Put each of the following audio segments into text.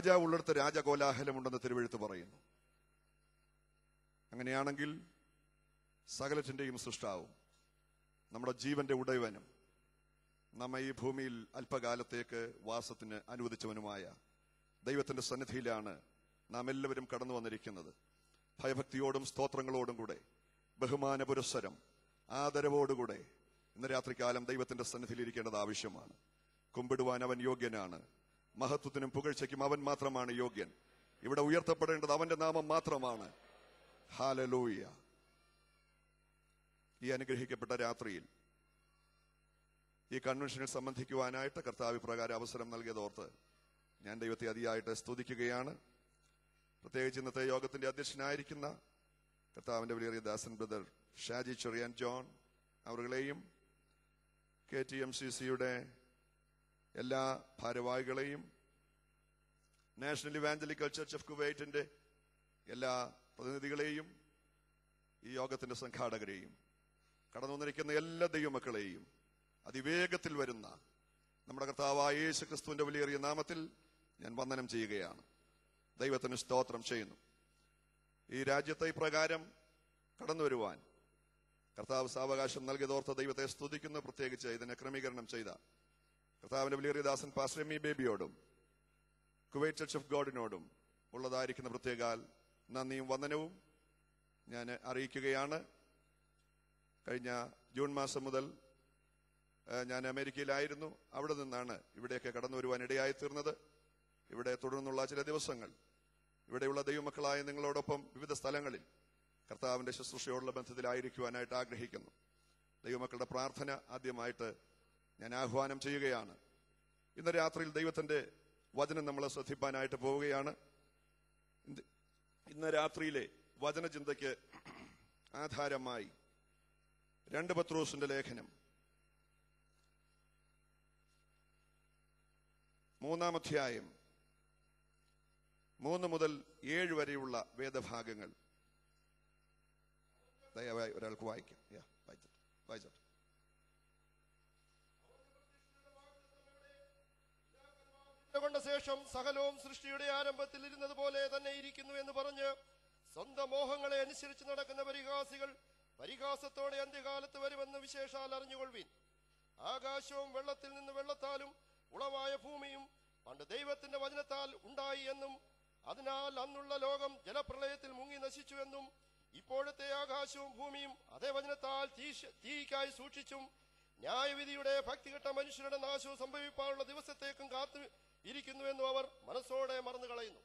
രാജാവ് ഉള്ളിടത്ത് രാജകോലാഹലമുണ്ടെന്ന് തിരുവഴുത്ത് പറയുന്നു. അങ്ങനെയാണെങ്കിൽ സകലത്തിന്റെയും സൃഷ്ടാവും നമ്മുടെ ജീവന്റെ ഉടയവനും നമ്മെ ഈ ഭൂമിയിൽ അല്പകാലത്തേക്ക് വാസത്തിന് അനുവദിച്ചവനുമായ ദൈവത്തിന്റെ സന്നിധിയിലാണ് നാം എല്ലാവരും കടന്നു വന്നിരിക്കുന്നത്. ഭയഭക്തിയോടും സ്തോത്രങ്ങളോടും കൂടെ ബഹുമാന പുരസ്സരം ആദരവോടുകൂടെ ഇന്ന് രാത്രികാലം ദൈവത്തിന്റെ സന്നിധിയിൽ ഇരിക്കേണ്ടത് ആവശ്യമാണ്. കുമ്പിടുവാൻ അവൻ യോഗ്യനാണ്. മഹത്വത്തിനും പുകഴ്ചയ്ക്കും അവൻ മാത്രമാണ് യോഗ്യൻ. ഇവിടെ ഉയർത്തപ്പെടേണ്ടത് അവന്റെ നാമം മാത്രമാണ്. ഹാലലൂയ. ഈ അനുഗ്രഹിക്കപ്പെട്ട രാത്രിയിൽ ഈ കൺവെൻഷനിൽ സംബന്ധിക്കുവാനായിട്ട് കർത്താവ് പ്രകാരം അവസരം നൽകിയതോർത്ത് ഞാൻ ദൈവത്തെ അതിയായിട്ട് സ്തുതിക്കുകയാണ്. പ്രത്യേകിച്ച് ഇന്നത്തെ യോഗത്തിന്റെ അധ്യക്ഷനായിരിക്കുന്ന കർത്താവിന്റെ വിലയേറിയ ദാസൻ ബ്രദർ ഷാജി ചെറിയാൻ ജോൺ അവരുകളെയും കെ ടി എം സി സിയുടെ എല്ലാ ഭാരവാഹികളെയും നാഷണൽ ഇവാഞ്ചലിക്കൽ ചർച്ച് ഓഫ് കുവൈറ്റിന്റെ എല്ലാ പ്രതിനിധികളെയും ഈ യോഗത്തിന്റെ സംഘാടകരെയും കടന്നു വന്നിരിക്കുന്ന എല്ലാ ദൈവമക്കളെയും അതിവേഗത്തിൽ വരുന്ന നമ്മുടെ കർത്താവായ യേശു ക്രിസ്തുവിന്റെ വലിയേറിയ നാമത്തിൽ ഞാൻ വന്ദനം ചെയ്യുകയാണ്. ദൈവത്തിന് സ്തോത്രം ചെയ്യുന്നു. ഈ രാജ്യത്തെ ഇപ്രകാരം കടന്നു വരുവാൻ കർത്താവ് സാവകാശം നൽകിയതോർത്ത ദൈവത്തെ സ്തുതിക്കുന്നു. പ്രത്യേകിച്ച് ഇതിനെ ക്രമീകരണം ചെയ്ത കർത്താവിന്റെ വലിയ ദാസൻ പാസ്റ്റർ എം ഇ ബേബിയോടും കുവൈറ്റ് ചർച്ച് ഓഫ് ഗോഡിനോടും ഉള്ളതായിരിക്കുന്ന പ്രത്യേകാൽ നന്ദിയും വന്ദനവും ഞാൻ അറിയിക്കുകയാണ്. കഴിഞ്ഞ ജൂൺ മാസം മുതൽ ഞാൻ അമേരിക്കയിലായിരുന്നു. അവിടെ നിന്നാണ് ഇവിടെയൊക്കെ കടന്നു വരുവാൻ ഇടയായി തീർന്നത്. ഇവിടെ തുടർന്നുള്ള ചില ദിവസങ്ങൾ ഇവിടെയുള്ള ദൈവമക്കളായ നിങ്ങളോടൊപ്പം വിവിധ സ്ഥലങ്ങളിൽ കർത്താവിന്റെ ശുശ്രൂഷയോടുള്ള ബന്ധത്തിലായിരിക്കുവാനായിട്ട് ആഗ്രഹിക്കുന്നു. ദൈവമക്കളുടെ പ്രാർത്ഥന ആദ്യമായിട്ട് ഞാൻ ആഹ്വാനം ചെയ്യുകയാണ്. ഇന്ന് രാത്രിയിൽ ദൈവത്തിന്റെ വചനം നമ്മളെ ശ്രദ്ധിപ്പാനായിട്ട് പോവുകയാണ്. ഇന്ന് രാത്രിയിലെ വചനചിന്തയ്ക്ക് ആധാരമായി രണ്ട് പത്രോസിന്റെ ലേഖനം. മൂന്നാം അധ്യായം മൂന്ന് മുതൽ ഏഴ് വരെയുള്ള വേദഭാഗങ്ങൾ. ദയവായി ഒരാൾക്ക് വായിക്കാം. യാ, വായിച്ചോട്ടെ കൊണ്ട ശേഷം സകലവും സൃഷ്ടിയുടെ ആരംഭത്തിൽ ഇരുന്നത് പോലെ തന്നെ ഇരിക്കുന്നു എന്ന് പറഞ്ഞ് സ്വന്തം മോഹങ്ങളെ അനുസരിച്ച് നടക്കുന്ന പരിഹാസികൾ പരിഹാസത്തോടെ അന്ത്യകാലത്ത് വരുമെന്ന് വിശേഷാൽ അറിഞ്ഞുകൊള്ളുവിൻ. ആകാശവും വെള്ളത്തിൽ നിന്ന് വെള്ളത്താലും ഉളവായ ഭൂമിയും പണ്ട് ദൈവത്തിന്റെ വചനത്താൽ ഉണ്ടായി എന്നും അതിനാൽ അന്നുള്ള ലോകം ജലപ്രളയത്തിൽ മുങ്ങി നശിച്ചു എന്നും ഇപ്പോഴത്തെ ആകാശവും ഭൂമിയും അതേ വചനത്താൽ തീയ്ക്കായി സൂക്ഷിച്ചും ന്യായവിധിയുടെ ഭക്തികെട്ട മനുഷ്യരുടെ നാശവും സംഭവിക്കാനുള്ള ദിവസത്തേക്കും കാത്തു ഇരിക്കുന്നുവെന്നും അവർ മനസ്സോടെ മറന്നു കളയുന്നു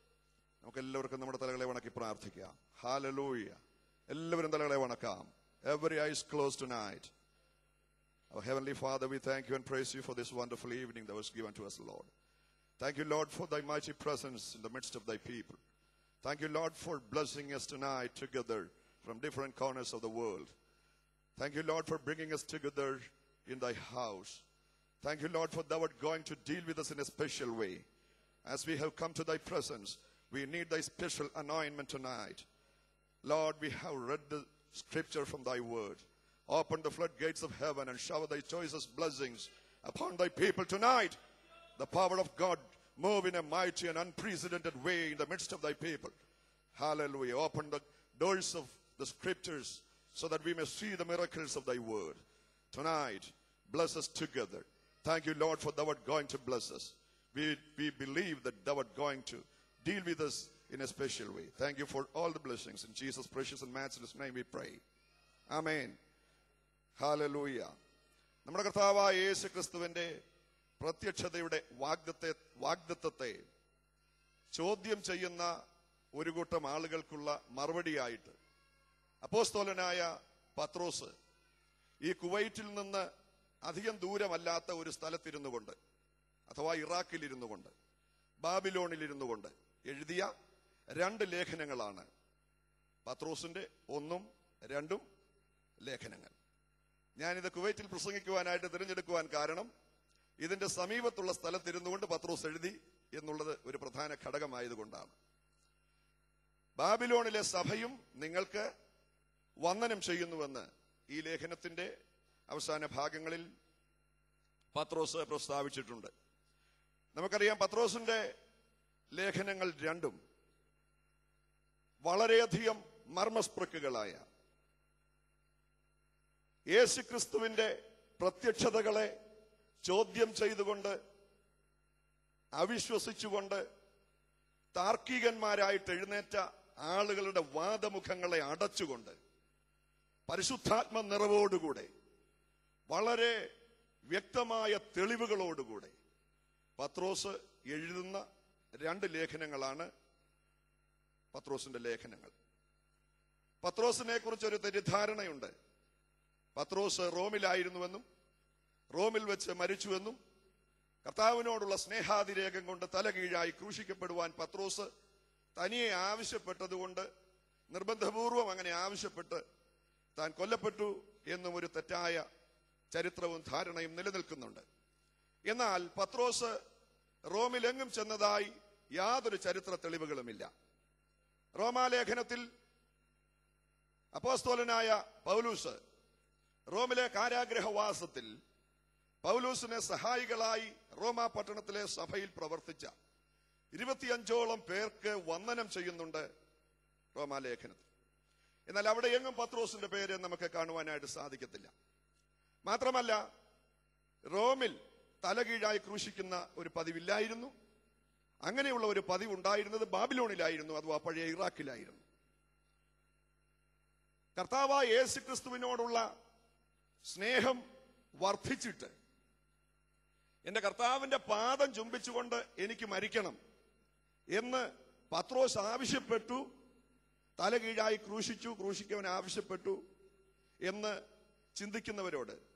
നമുക്ക് എല്ലാവർക്കും നമ്മുടെ തലകളെ വണക്കി പ്രാർത്ഥിക്കാം ഹാലലൂയ എല്ലാവരും തലകളെ വണക്കാം every eyes close tonight Our Heavenly Father, we thank you and praise you for this wonderful evening that was given to us, Lord. Thank you, Lord, for thy mighty presence in the midst of thy people. Thank you, Lord, for blessing us tonight together from different corners of the world. Thank you, Lord, for bringing us together in thy house. Thank you, Lord, for thou art going to deal with us in a special way. As we have come to thy presence, we need thy special anointment tonight. Lord, we have read the scripture from thy word. Open the floodgates of heaven and shower thy choicest blessings upon thy people tonight. The power of God move in a mighty and unprecedented way in the midst of thy people. Hallelujah. Open the doors of the scriptures so that we may see the miracles of thy word. Tonight, bless us together. Thank you, Lord, for thou art going to bless us. We, we believe that thou art going to deal with us in a special way. Thank you for all the blessings. In Jesus' precious and matchless name we pray. Amen. Hallelujah. നമ്മുടെ കർത്താവായ യേശു ക്രിസ്തുവിന്റെ പ്രത്യക്ഷതയുടെ വാഗ്ദത്തെ വാഗ്ദത്തത്തെ ചോദ്യം ചെയ്യുന്ന ഒരു കൂട്ടം ആളുകൾക്കുള്ള മറുപടിയായിട്ട് അപ്പോസ്തോലനായ പത്രോസ് ഈ കുവൈറ്റിൽ നിന്ന് അധികം ദൂരമല്ലാത്ത ഒരു സ്ഥലത്തിരുന്നു കൊണ്ട് അഥവാ ഇറാഖിലിരുന്നു കൊണ്ട് ബാബിലോണിലിരുന്നു കൊണ്ട് എഴുതിയ രണ്ട് ലേഖനങ്ങളാണ് പത്രോസിന്റെ ഒന്നും രണ്ടും ലേഖനങ്ങൾ. ഞാനിത് കുവൈറ്റിൽ പ്രസംഗിക്കുവാനായിട്ട് തിരഞ്ഞെടുക്കുവാൻ കാരണം ഇതിന്റെ സമീപത്തുള്ള സ്ഥലത്തിരുന്നുകൊണ്ട് പത്രോസ് എഴുതി എന്നുള്ളത് ഒരു പ്രധാന ഘടകമായതുകൊണ്ടാണ്. ബാബിലോണിലെ സഭയും നിങ്ങൾക്ക് വന്ദനം ചെയ്യുന്നുവെന്ന് ഈ ലേഖനത്തിന്റെ അവസാന ഭാഗങ്ങളിൽ പത്രോസ് പ്രസ്താവിച്ചിട്ടുണ്ട്. നമുക്കറിയാം പത്രോസിന്റെ ലേഖനങ്ങൾ രണ്ടും വളരെയധികം മർമ്മസ്പൃക്കുകളായ യേശുക്രിസ്തുവിന്റെ പ്രത്യക്ഷതകളെ ചോദ്യം ചെയ്തുകൊണ്ട് അവിശ്വസിച്ചുകൊണ്ട് താർക്കികന്മാരായിട്ട് എഴുന്നേറ്റ ആളുകളുടെ വാദമുഖങ്ങളെ അടച്ചുകൊണ്ട് പരിശുദ്ധാത്മ നിറവോടുകൂടെ വളരെ വ്യക്തമായ തെളിവുകളോടുകൂടെ പത്രോസ് എഴുതുന്ന രണ്ട് ലേഖനങ്ങളാണ് പത്രോസിന്റെ ലേഖനങ്ങൾ. പത്രോസിനെ കുറിച്ച് ഒരു തെറ്റിദ്ധാരണയുണ്ട്. പത്രോസ് റോമിലായിരുന്നുവെന്നും റോമിൽ വെച്ച് മരിച്ചുവെന്നും കർത്താവിനോടുള്ള സ്നേഹാതിരേകം കൊണ്ട് തലകീഴായി ക്രൂശിക്കപ്പെടുവാൻ പത്രോസ് തനിയെ ആവശ്യപ്പെട്ടതുകൊണ്ട് നിർബന്ധപൂർവം അങ്ങനെ ആവശ്യപ്പെട്ട് താൻ കൊല്ലപ്പെട്ടു എന്നും ഒരു തെറ്റായ ചരിത്രവും ധാരണയും നിലനിൽക്കുന്നുണ്ട്. എന്നാൽ പത്രോസ് റോമിലെങ്ങും ചെന്നതായി യാതൊരു ചരിത്ര തെളിവുകളുമില്ല. റോമാലേഖനത്തിൽ അപ്പോസ്തോലനായ പൗലൂസ് റോമിലെ കാരാഗ്രഹവാസത്തിൽ പൗലൂസിനെ സഹായികളായി റോമാ പട്ടണത്തിലെ സഭയിൽ പ്രവർത്തിച്ച ഇരുപത്തിയഞ്ചോളം പേർക്ക് വന്ദനം ചെയ്യുന്നുണ്ട് റോമാലേഖനത്തിൽ. എന്നാൽ അവിടെ എങ്ങും പത്രോസിന്റെ പേര് നമുക്ക് കാണുവാനായിട്ട് സാധിക്കത്തില്ല. മാത്രമല്ല റോമിൽ തലകീഴായി ക്രൂശിക്കുന്ന ഒരു പതിവില്ലായിരുന്നു. അങ്ങനെയുള്ള ഒരു പതിവ് ഉണ്ടായിരുന്നത് ബാബിലോണിലായിരുന്നു അഥവാ പഴയ ഇറാഖിലായിരുന്നു. കർത്താവ യേശു ക്രിസ്തുവിനോടുള്ള സ്നേഹം വർദ്ധിച്ചിട്ട് എന്റെ കർത്താവിന്റെ പാദം ചുംബിച്ചുകൊണ്ട് എനിക്ക് മരിക്കണം എന്ന് പത്രോസ് ആവശ്യപ്പെട്ടു തലകീഴായി ക്രൂശിച്ചു ക്രൂശിക്കവൻ ആവശ്യപ്പെട്ടു എന്ന് ചിന്തിക്കുന്നവരോട്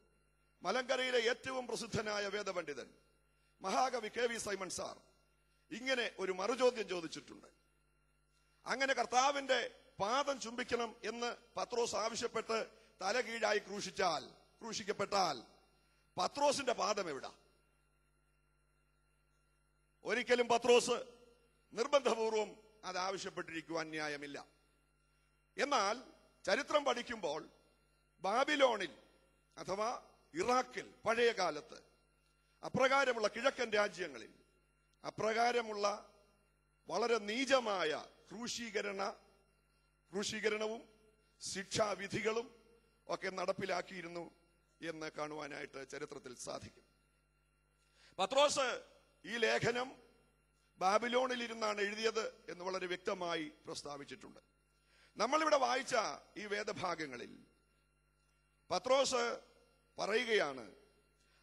മലങ്കരയിലെ ഏറ്റവും പ്രസിദ്ധനായ വേദപണ്ഡിതൻ മഹാകവി കെ വി സൈമൺ സാർ ഇങ്ങനെ ഒരു മറുചോദ്യം ചോദിച്ചിട്ടുണ്ട്. അങ്ങനെ കർത്താവിന്റെ പാദം ചുംബിക്കണം എന്ന് പത്രോസ് ആവശ്യപ്പെട്ട് തലകീഴായി ക്രൂശിച്ചാൽ ക്രൂശിക്കപ്പെട്ടാൽ പത്രോസിന്റെ പാദം എവിടാ? ഒരിക്കലും പത്രോസ് നിർബന്ധപൂർവം അത് ആവശ്യപ്പെട്ടിരിക്കുവാൻ ന്യായമില്ല എന്നാൽ ചരിത്രം പഠിക്കുമ്പോൾ ബാബിലോണിൽ അഥവാ ഇറാഖിൽ പഴയ കാലത്ത് അപ്രകാരമുള്ള കിഴക്കൻ രാജ്യങ്ങളിൽ അപ്രകാരമുള്ള വളരെ നീചമായ ക്രൂശീകരണ ക്രൂശീകരണവും ശിക്ഷാവിധികളും ഒക്കെ നടപ്പിലാക്കിയിരുന്നു എന്ന് കാണുവാനായിട്ട് ചരിത്രത്തിൽ സാധിക്കും. പത്രോസ് ഈ ലേഖനം ബാബിലോണിൽ ഇരുന്നാണ് എഴുതിയത് എന്ന് വളരെ വ്യക്തമായി പ്രസ്താവിച്ചിട്ടുണ്ട്. നമ്മളിവിടെ വായിച്ച ഈ വേദഭാഗങ്ങളിൽ പത്രോസ് പറയുകയാണ്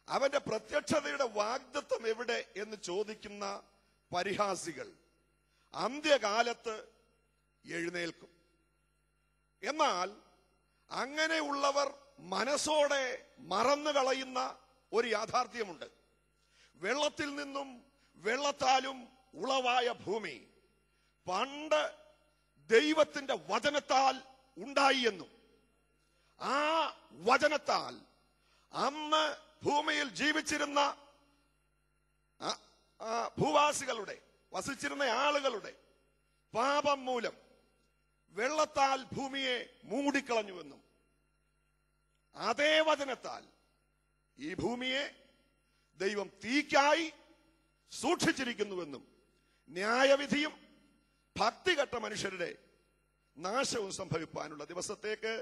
അവന്റെ പ്രത്യക്ഷതയുടെ വാഗ്ദത്വം എവിടെ എന്ന് ചോദിക്കുന്ന പരിഹാസികൾ അന്ത്യകാലത്ത് എഴുന്നേൽക്കും. എന്നാൽ അങ്ങനെയുള്ളവർ മനസ്സോടെ മറന്നു കളയുന്ന ഒരു യാഥാർത്ഥ്യമുണ്ട്. വെള്ളത്തിൽ നിന്നും വെള്ളത്താലും ഉളവായ ഭൂമി പണ്ട് ദൈവത്തിന്റെ വചനത്താൽ ഉണ്ടായി എന്നും ആ വചനത്താൽ അന്ന് ഭൂമിയിൽ ജീവിച്ചിരുന്ന ഭൂവാസികളുടെ വസിച്ചിരുന്ന ആളുകളുടെ പാപം മൂലം വെള്ളത്താൽ ഭൂമിയെ മൂടിക്കളഞ്ഞുവെന്നും അതേ വചനത്താൽ ഈ ഭൂമിയെ ദൈവം തീക്കായി സൂക്ഷിച്ചിരിക്കുന്നുവെന്നും ന്യായവിധിയും ഭക്തികെട്ട മനുഷ്യരുടെ നാശവും സംഭവിക്കാനുള്ള ദിവസത്തേക്ക്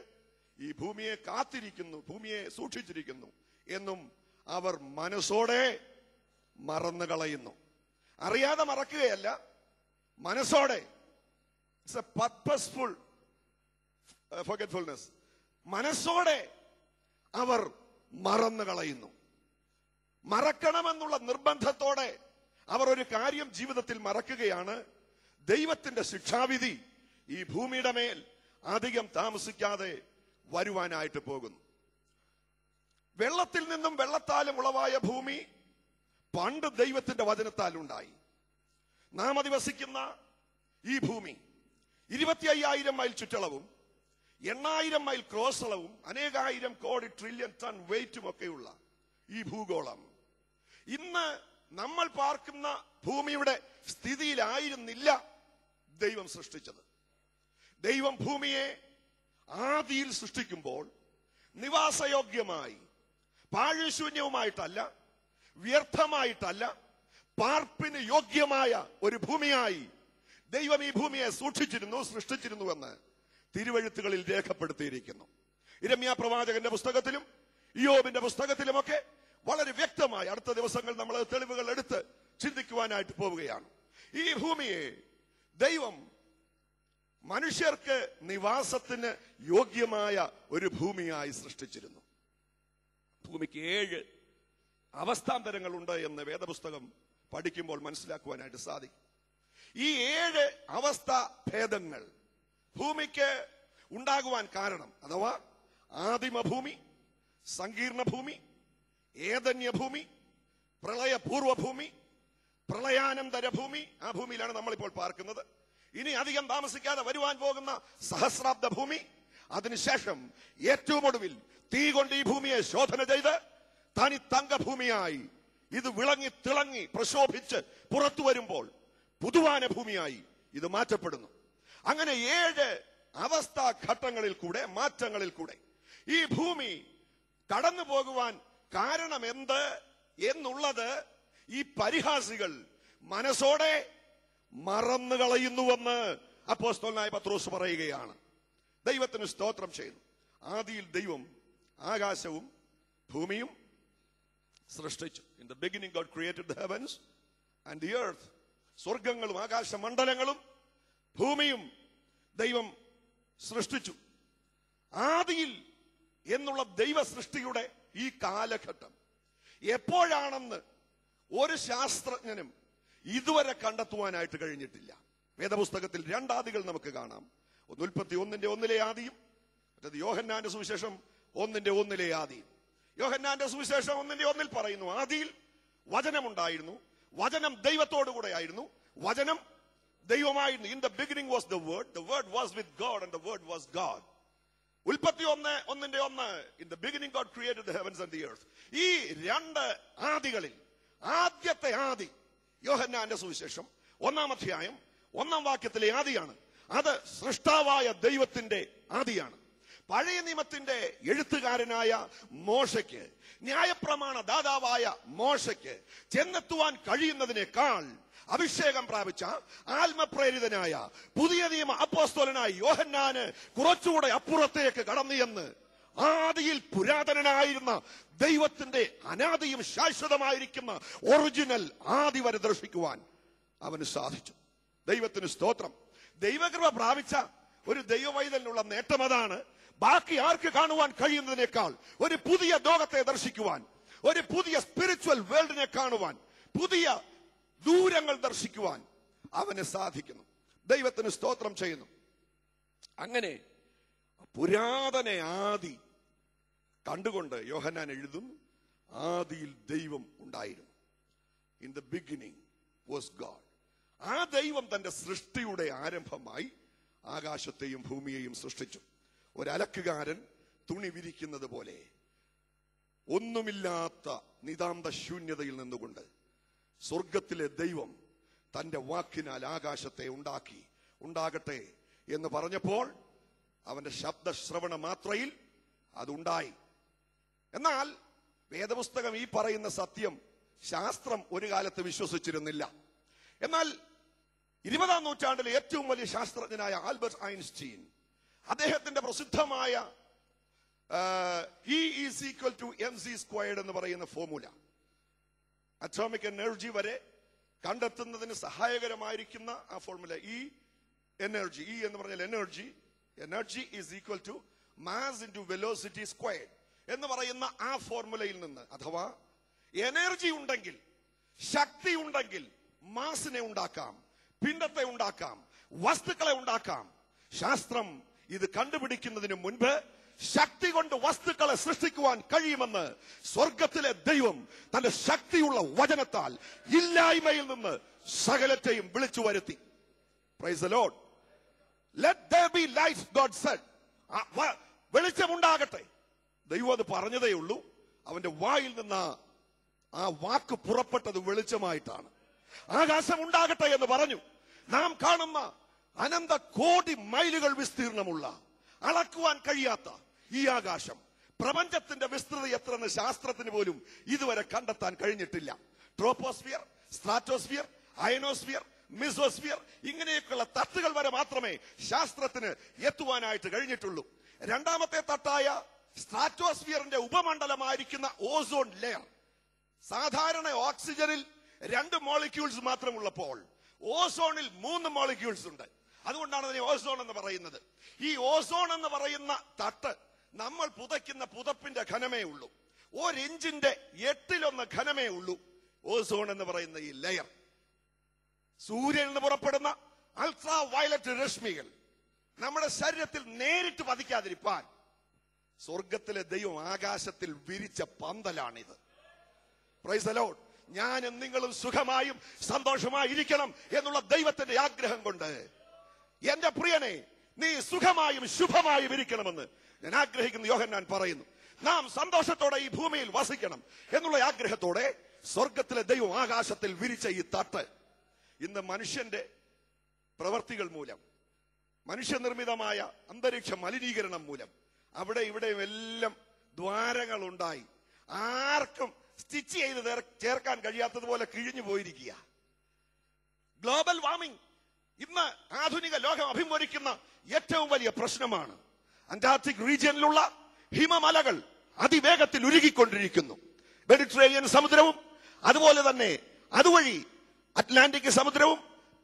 ഈ ഭൂമിയെ കാത്തിരിക്കുന്നു ഭൂമിയെ സൂക്ഷിച്ചിരിക്കുന്നു എന്നും അവർ മനസ്സോടെ മറന്നു കളയുന്നു. അറിയാതെ മറക്കുകയല്ല മനസ്സോടെ. എ പർപ്പസ്ഫുൾ ഫൊഗറ്റ്ഫുൾനെസ് മനസ്സോടെ അവർ മറന്നു കളയുന്നു. മറക്കണമെന്നുള്ള നിർബന്ധത്തോടെ അവർ ഒരു കാര്യം ജീവിതത്തിൽ മറക്കുകയാണ്. ദൈവത്തിന്റെ ശിക്ഷാവിധി ഈ ഭൂമിയുടെ മേൽ അധികം താമസിക്കാതെ വരുവാനായിട്ട് പോകുന്നു. വെള്ളത്തിൽ നിന്നും വെള്ളത്താലും ഉളവായ ഭൂമി പണ്ട് ദൈവത്തിന്റെ വചനത്താൽ ഉണ്ടായി. നാം അധിവസിക്കുന്ന ഈ ഭൂമി ഇരുപത്തി അയ്യായിരം മൈൽ ചുറ്റളവും എണ്ണായിരം മൈൽ ക്രോസ് അളവും അനേകായിരം കോടി ട്രില്യൺ ടൺ വെയിറ്റും ഒക്കെയുള്ള ഈ ഭൂഗോളം. ഇന്ന് നമ്മൾ പാർക്കുന്ന ഭൂമിയുടെ സ്ഥിതിയിലായിരുന്നില്ല ദൈവം സൃഷ്ടിച്ചത്. ദൈവം ഭൂമിയെ ആദിയിൽ സൃഷ്ടിക്കുമ്പോൾ നിവാസയോഗ്യമായി പാഴശൂന്യവുമായിട്ടല്ല വ്യർത്ഥമായിട്ടല്ല പാർപ്പിന് യോഗ്യമായ ഒരു ഭൂമിയായി ദൈവം ഈ ഭൂമിയെ സൂക്ഷിച്ചിരുന്നു സൃഷ്ടിച്ചിരുന്നുവെന്ന് തിരുവഴുത്തുകളിൽ രേഖപ്പെടുത്തിയിരിക്കുന്നു. ഇരമ്യ പ്രവാചകന്റെ പുസ്തകത്തിലും ഇയോബിന്റെ പുസ്തകത്തിലുമൊക്കെ വളരെ വ്യക്തമായി അടുത്ത ദിവസങ്ങൾ നമ്മൾ തെളിവുകൾ എടുത്ത് ചിന്തിക്കുവാനായിട്ട് പോവുകയാണ്. ഈ ഭൂമിയെ ദൈവം മനുഷ്യർക്ക് നിവാസത്തിന് യോഗ്യമായ ഒരു ഭൂമിയായി സൃഷ്ടിച്ചിരുന്നു. ഭൂമിക്ക് ഏഴ് അവസ്ഥാന്തരങ്ങളുണ്ട് എന്ന് വേദപുസ്തകം പഠിക്കുമ്പോൾ മനസ്സിലാക്കുവാനായിട്ട് സാധിക്കും. ഈ ഏഴ് അവസ്ഥ ഭേദങ്ങൾ ഭൂമിക്ക് ഉണ്ടാകുവാൻ കാരണം അഥവാ ആദിമഭൂമി സങ്കീർണ ഭൂമി ഏതന്യ ഭൂമി പ്രളയപൂർവ ഭൂമി പ്രളയാനന്തര ഭൂമി ആ ഭൂമിയിലാണ് നമ്മളിപ്പോൾ പാർക്കുന്നത്. ഇനി അധികം താമസിക്കാതെ വരുവാൻ പോകുന്ന സഹസ്രാബ്ദ ഭൂമി അതിനുശേഷം ഏറ്റവും ഒടുവിൽ തീ കൊണ്ട് ഈ ഭൂമിയെ ശോധന ചെയ്ത് തനി തങ്കഭൂമിയായി ഇത് വിളങ്ങി തിളങ്ങി പ്രശോഭിച്ച് പുറത്തു വരുമ്പോൾ പുതുവാന ഭൂമിയായി ഇത് മാറ്റപ്പെടുന്നു. അങ്ങനെ ഏഴ് അവസ്ഥാ ഘട്ടങ്ങളിൽ കൂടെ മാറ്റങ്ങളിൽ കൂടെ ഈ ഭൂമി കടന്നു പോകുവാൻ കാരണം എന്ത് എന്നുള്ളത് ഈ പരിഹാസികൾ മനസ്സോടെ മറന്നു കളയുന്നുവെന്ന് അപ്പോസ്തലനായ പത്രോസ് പറയുകയാണ്. ദൈവത്തിന് സ്തോത്രം ചെയ്യുന്നു. ആദിയിൽ ദൈവം ആകാശവും ഭൂമിയും സൃഷ്ടിച്ചു. In the beginning God created the heavens and the earth സ്വർഗങ്ങളും ആകാശമണ്ഡലങ്ങളും ഭൂമിയും ദൈവം സൃഷ്ടിച്ചു. ആദിയിൽ എന്നുള്ള ദൈവ സൃഷ്ടിയുടെ ഈ കാലഘട്ടം എപ്പോഴാണെന്ന് ഒരു ശാസ്ത്രജ്ഞനും ഇതുവരെ കണ്ടെത്തുവാനായിട്ട് കഴിഞ്ഞിട്ടില്ല. വേദപുസ്തകത്തിൽ രണ്ടാദികൾ നമുക്ക് കാണാം. ഒന്ന് ഉൽപ്പത്തി ഒന്നിന്റെ ഒന്നിലെ ആദിയും മറ്റത് യോഹന്നാന്റെ സുവിശേഷം ഒന്നിന്റെ ഒന്നിലെ ആദിയും. യോഹന്നാന്റെ സുവിശേഷം ഒന്നിന്റെ ഒന്നിൽ പറയുന്നു ആദിയിൽ വചനമുണ്ടായിരുന്നു വചനം ദൈവത്തോടുകൂടെ ആയിരുന്നു വചനം ദൈവമായിരുന്നു. In the beginning was the word the word was with God and the word was God ഉൽപ്പത്തി ഒന്ന് ഒന്നിന്റെ ഒന്ന് in the beginning God created the heavens and the earth ഈ രണ്ട് ആദികളിൽ ആദ്യത്തെ ആദി യോഹന്നാന്റെ സുവിശേഷം ഒന്നാം അധ്യായം ഒന്നാം വാക്യത്തിലെ ആദിയാണ്. അത് സൃഷ്ടാവായ ദൈവത്തിന്റെ ആദിയാണ്. പഴയ നിയമത്തിന്റെ എഴുത്തുകാരനായ മോശയ്ക്ക് ന്യായപ്രമാണ ദാതാവായ മോശയ്ക്ക് ചെന്നെത്തുവാൻ കഴിയുന്നതിനേക്കാൾ അഭിഷേകം പ്രാപിച്ച ആത്മപ്രേരിതനായ പുതിയ നിയമ അപ്പോസ്തോലനായ യോഹന്നാന് കുറച്ചുകൂടെ അപ്പുറത്തേക്ക് കടന്നു എന്ന് ആദിയിൽ പുരാതനനായിരുന്ന ദൈവത്തിന്റെ അനാദിയും ശാശ്വതമായിരിക്കുന്ന ഒറിജിനൽ ആദി വരെ ദർശിക്കുവാൻ അവന് സാധിച്ചു. ദൈവത്തിന് സ്തോത്രം. ദൈവകൃപ പ്രാപിച്ച ഒരു ദൈവവൈതലിനുള്ള നേട്ടം അതാണ്. ബാക്കി ആർക്ക് കാണുവാൻ കഴിയുന്നതിനേക്കാൾ ഒരു പുതിയ ലോകത്തെ ദർശിക്കുവാൻ ഒരു പുതിയ സ്പിരിച്വൽ വേൾഡിനെ കാണുവാൻ പുതിയ ദൂരങ്ങൾ ദർശിക്കുവാൻ അവന് സാധിക്കുന്നു. ദൈവത്തിന് സ്തോത്രം ചെയ്യുന്നു. അങ്ങനെ പുരാതന ആദി കണ്ടുകൊണ്ട് യോഹന്നാൻ എഴുതും ആദിയിൽ ദൈവം ഉണ്ടായിരുന്നു. In the beginning was God ആ ദൈവം തന്റെ സൃഷ്ടിയുടെ ആരംഭമായി ആകാശത്തെയും ഭൂമിയെയും സൃഷ്ടിച്ചു. ഒരലക്കുകാരൻ തുണി വിരിക്കുന്നത് പോലെ ഒന്നുമില്ലാത്ത നിതാന്ത ശൂന്യതയിൽ നിന്നുകൊണ്ട് സ്വർഗത്തിലെ ദൈവം തന്റെ വാക്കിനാൽ ആകാശത്തെ ഉണ്ടാക്കി ഉണ്ടാകട്ടെ എന്ന് പറഞ്ഞപ്പോൾ അവന്റെ ശബ്ദ ശബ്ദശ്രവണ മാത്രയിൽ അതുണ്ടായി. എന്നാൽ വേദപുസ്തകം ഈ പറയുന്ന സത്യം ശാസ്ത്രം ഒരു കാലത്ത് വിശ്വസിച്ചിരുന്നില്ല. എന്നാൽ ഇരുപതാം നൂറ്റാണ്ടിലെ ഏറ്റവും വലിയ ശാസ്ത്രജ്ഞനായ ആൽബർട്ട് ഐൻസ്റ്റീൻ അദ്ദേഹത്തിന്റെ പ്രസിദ്ധമായ ഇ സ്ക്വയർഡ് എന്ന് പറയുന്ന ഫോർമുല അറ്റോമിക് എനർജി വരെ കണ്ടെത്തുന്നതിന് സഹായകരമായിരിക്കുന്ന ആ ഫോർമുല ഈ എനർജി ഇ എന്ന് പറഞ്ഞാൽ energy energy is equal to mass into velocity squared എന്ന് പറയുന്ന ആ ഫോർമുലയിൽ നിന്ന് അഥവാ എനർജി ഉണ്ടെങ്കിൽ ശക്തി ഉണ്ടെങ്കിൽ മാസിനെ ഉണ്ടാക്കാം പിണ്ടത്തെ ഉണ്ടാക്കാം വസ്തുക്കളെ ഉണ്ടാക്കാം. ശാസ്ത്രം ഇത് കണ്ടുപിടിക്കുന്നതിന് മുൻപ് ശക്തി കൊണ്ട് വസ്തുക്കളെ സൃഷ്ടിക്കുവാൻ കഴിയുമെന്ന് സ്വർഗത്തിലെ ദൈവം തന്റെ ശക്തിയുള്ള വചനത്താൽ ഇല്ലായ്മയിൽ നിന്ന് സകലത്തെയും വിളിച്ചു വരുത്തി. Praise Lord let there be life ആ, വ- വെളിച്ചമുണ്ടാകട്ടെ. ദൈവം അത് പറഞ്ഞതേ ഉള്ളൂ. അവന്റെ വായിൽ നിന്ന് ആ വാക്ക് പുറപ്പെട്ടത് വെളിച്ചമായിട്ടാണ്. ആകാശം ഉണ്ടാകട്ടെ എന്ന് പറഞ്ഞു. നാം കാണുന്ന അനന്ത കോടി മൈലുകൾ വിസ്തീർണമുള്ള അളക്കുവാൻ കഴിയാത്ത ഈ ആകാശം. പ്രപഞ്ചത്തിന്റെ വിസ്തൃതി എത്രയെന്ന് ശാസ്ത്രത്തിന് പോലും ഇതുവരെ കണ്ടെത്താൻ കഴിഞ്ഞിട്ടില്ല. ട്രോപ്പോസ്ഫിയർ സ്ട്രാറ്റോസ്ഫിയർ അയനോസ്ഫിയർ മിസോസ്ഫിയർ ഇങ്ങനെയൊക്കെയുള്ള തട്ടുകൾ വരെ മാത്രമേ ശാസ്ത്രത്തിന് എത്തുവാനായിട്ട് കഴിഞ്ഞിട്ടുള്ളൂ. രണ്ടാമത്തെ തട്ടായ സ്ട്രാറ്റോസ്ഫിയറിന്റെ ഉപമണ്ഡലമായിരിക്കുന്ന ഓസോൺ ലെയർ. സാധാരണ ഓക്സിജനിൽ രണ്ട് മോളിക്യൂൾസ് മാത്രമുള്ളപ്പോൾ ഓസോണിൽ മൂന്ന് മോളിക്യൂൾസ് ഉണ്ട്. അതുകൊണ്ടാണ് അതിനെ ഓസോൺ എന്ന് പറയുന്നത്. ഈ ഓസോൺ എന്ന് പറയുന്ന തട്ട് നമ്മൾ പുതയ്ക്കുന്ന പുതപ്പിന്റെ ഘനമേ ഉള്ളൂ. ഒരു ഇഞ്ചിന്റെ എട്ടിലൊന്ന് ഘനമേ ഉള്ളൂ ഓസോൺ എന്ന് പറയുന്ന ഈ ലെയർ. സൂര്യനിൽ നിന്ന് പുറപ്പെടുന്ന അൾട്രാ വയലറ്റ് രശ്മികൾ നമ്മുടെ ശരീരത്തിൽ നേരിട്ട് പതിക്കാതിരിപ്പാൻ സ്വർഗത്തിലെ ദൈവം ആകാശത്തിൽ വിരിച്ച പന്തലാണിത്. പ്രൈസ് അലോഡ് ഞാനും നിങ്ങളും സുഖമായും സന്തോഷമായി ഇരിക്കണം എന്നുള്ള ദൈവത്തിന്റെ ആഗ്രഹം കൊണ്ട് എന്റെ പ്രിയനെ നീ സുഖമായും ശുഭമായും ഇരിക്കണമെന്ന് ഞാൻ ആഗ്രഹിക്കുന്ന. യോഹന്നാൻ പറയുന്നു നാം സന്തോഷത്തോടെ ഈ ഭൂമിയിൽ വസിക്കണം എന്നുള്ള ആഗ്രഹത്തോടെ സ്വർഗത്തിലെ ദൈവം ആകാശത്തിൽ വിരിച്ച ഈ തട്ട് ഇന്ന് മനുഷ്യന്റെ പ്രവർത്തികൾ മൂലം മനുഷ്യനിർമ്മിതമായ അന്തരീക്ഷ മലിനീകരണം മൂലം അവിടെ ഇവിടെയും എല്ലാം ദ്വാരങ്ങൾ ഉണ്ടായി ആർക്കും സ്റ്റിച്ച് ചെയ്ത് ചേർക്കാൻ കഴിയാത്തതുപോലെ കിഴിഞ്ഞു പോയിരിക്കുക. ഗ്ലോബൽ വാർമിംഗ് ഇന്ന് ആധുനിക ലോകം അഭിമുഖിക്കുന്ന ഏറ്റവും വലിയ പ്രശ്നമാണ്. അന്റാർട്ടിക് റീജിയനിലുള്ള ഹിമമലകൾ അതിവേഗത്തിൽ ഉരുകിക്കൊണ്ടിരിക്കുന്നു. മെഡിറ്ററേനിയൻ സമുദ്രവും അതുപോലെ തന്നെ അതുവഴി അറ്റ്ലാന്റിക് സമുദ്രവും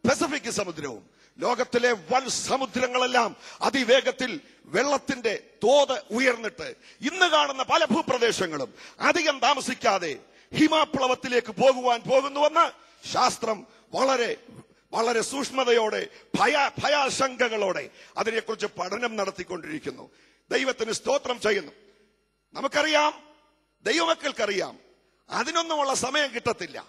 പസഫിക് സമുദ്രവും. ലോകത്തിലെ വൻ സമുദ്രങ്ങളെല്ലാം അതിവേഗത്തിൽ വെള്ളത്തിന്റെ തോത് ഉയർന്നിട്ട് ഇന്ന് കാണുന്ന പല ഭൂപ്രദേശങ്ങളും അധികം താമസിക്കാതെ ഹിമാപ്ലവത്തിലേക്ക് പോകുവാൻ പോകുന്നുവെന്ന് ശാസ്ത്രം വളരെ വളരെ സൂക്ഷ്മതയോടെ ഭയ ഭയാശങ്കകളോടെ അതിനെക്കുറിച്ച് പഠനം നടത്തിക്കൊണ്ടിരിക്കുന്നു. ദൈവത്തിന് സ്തോത്രം ചെയ്യുന്നു. നമുക്കറിയാം ദൈവമക്കൾക്കറിയാം അതിനൊന്നുമുള്ള സമയം കിട്ടത്തില്ല.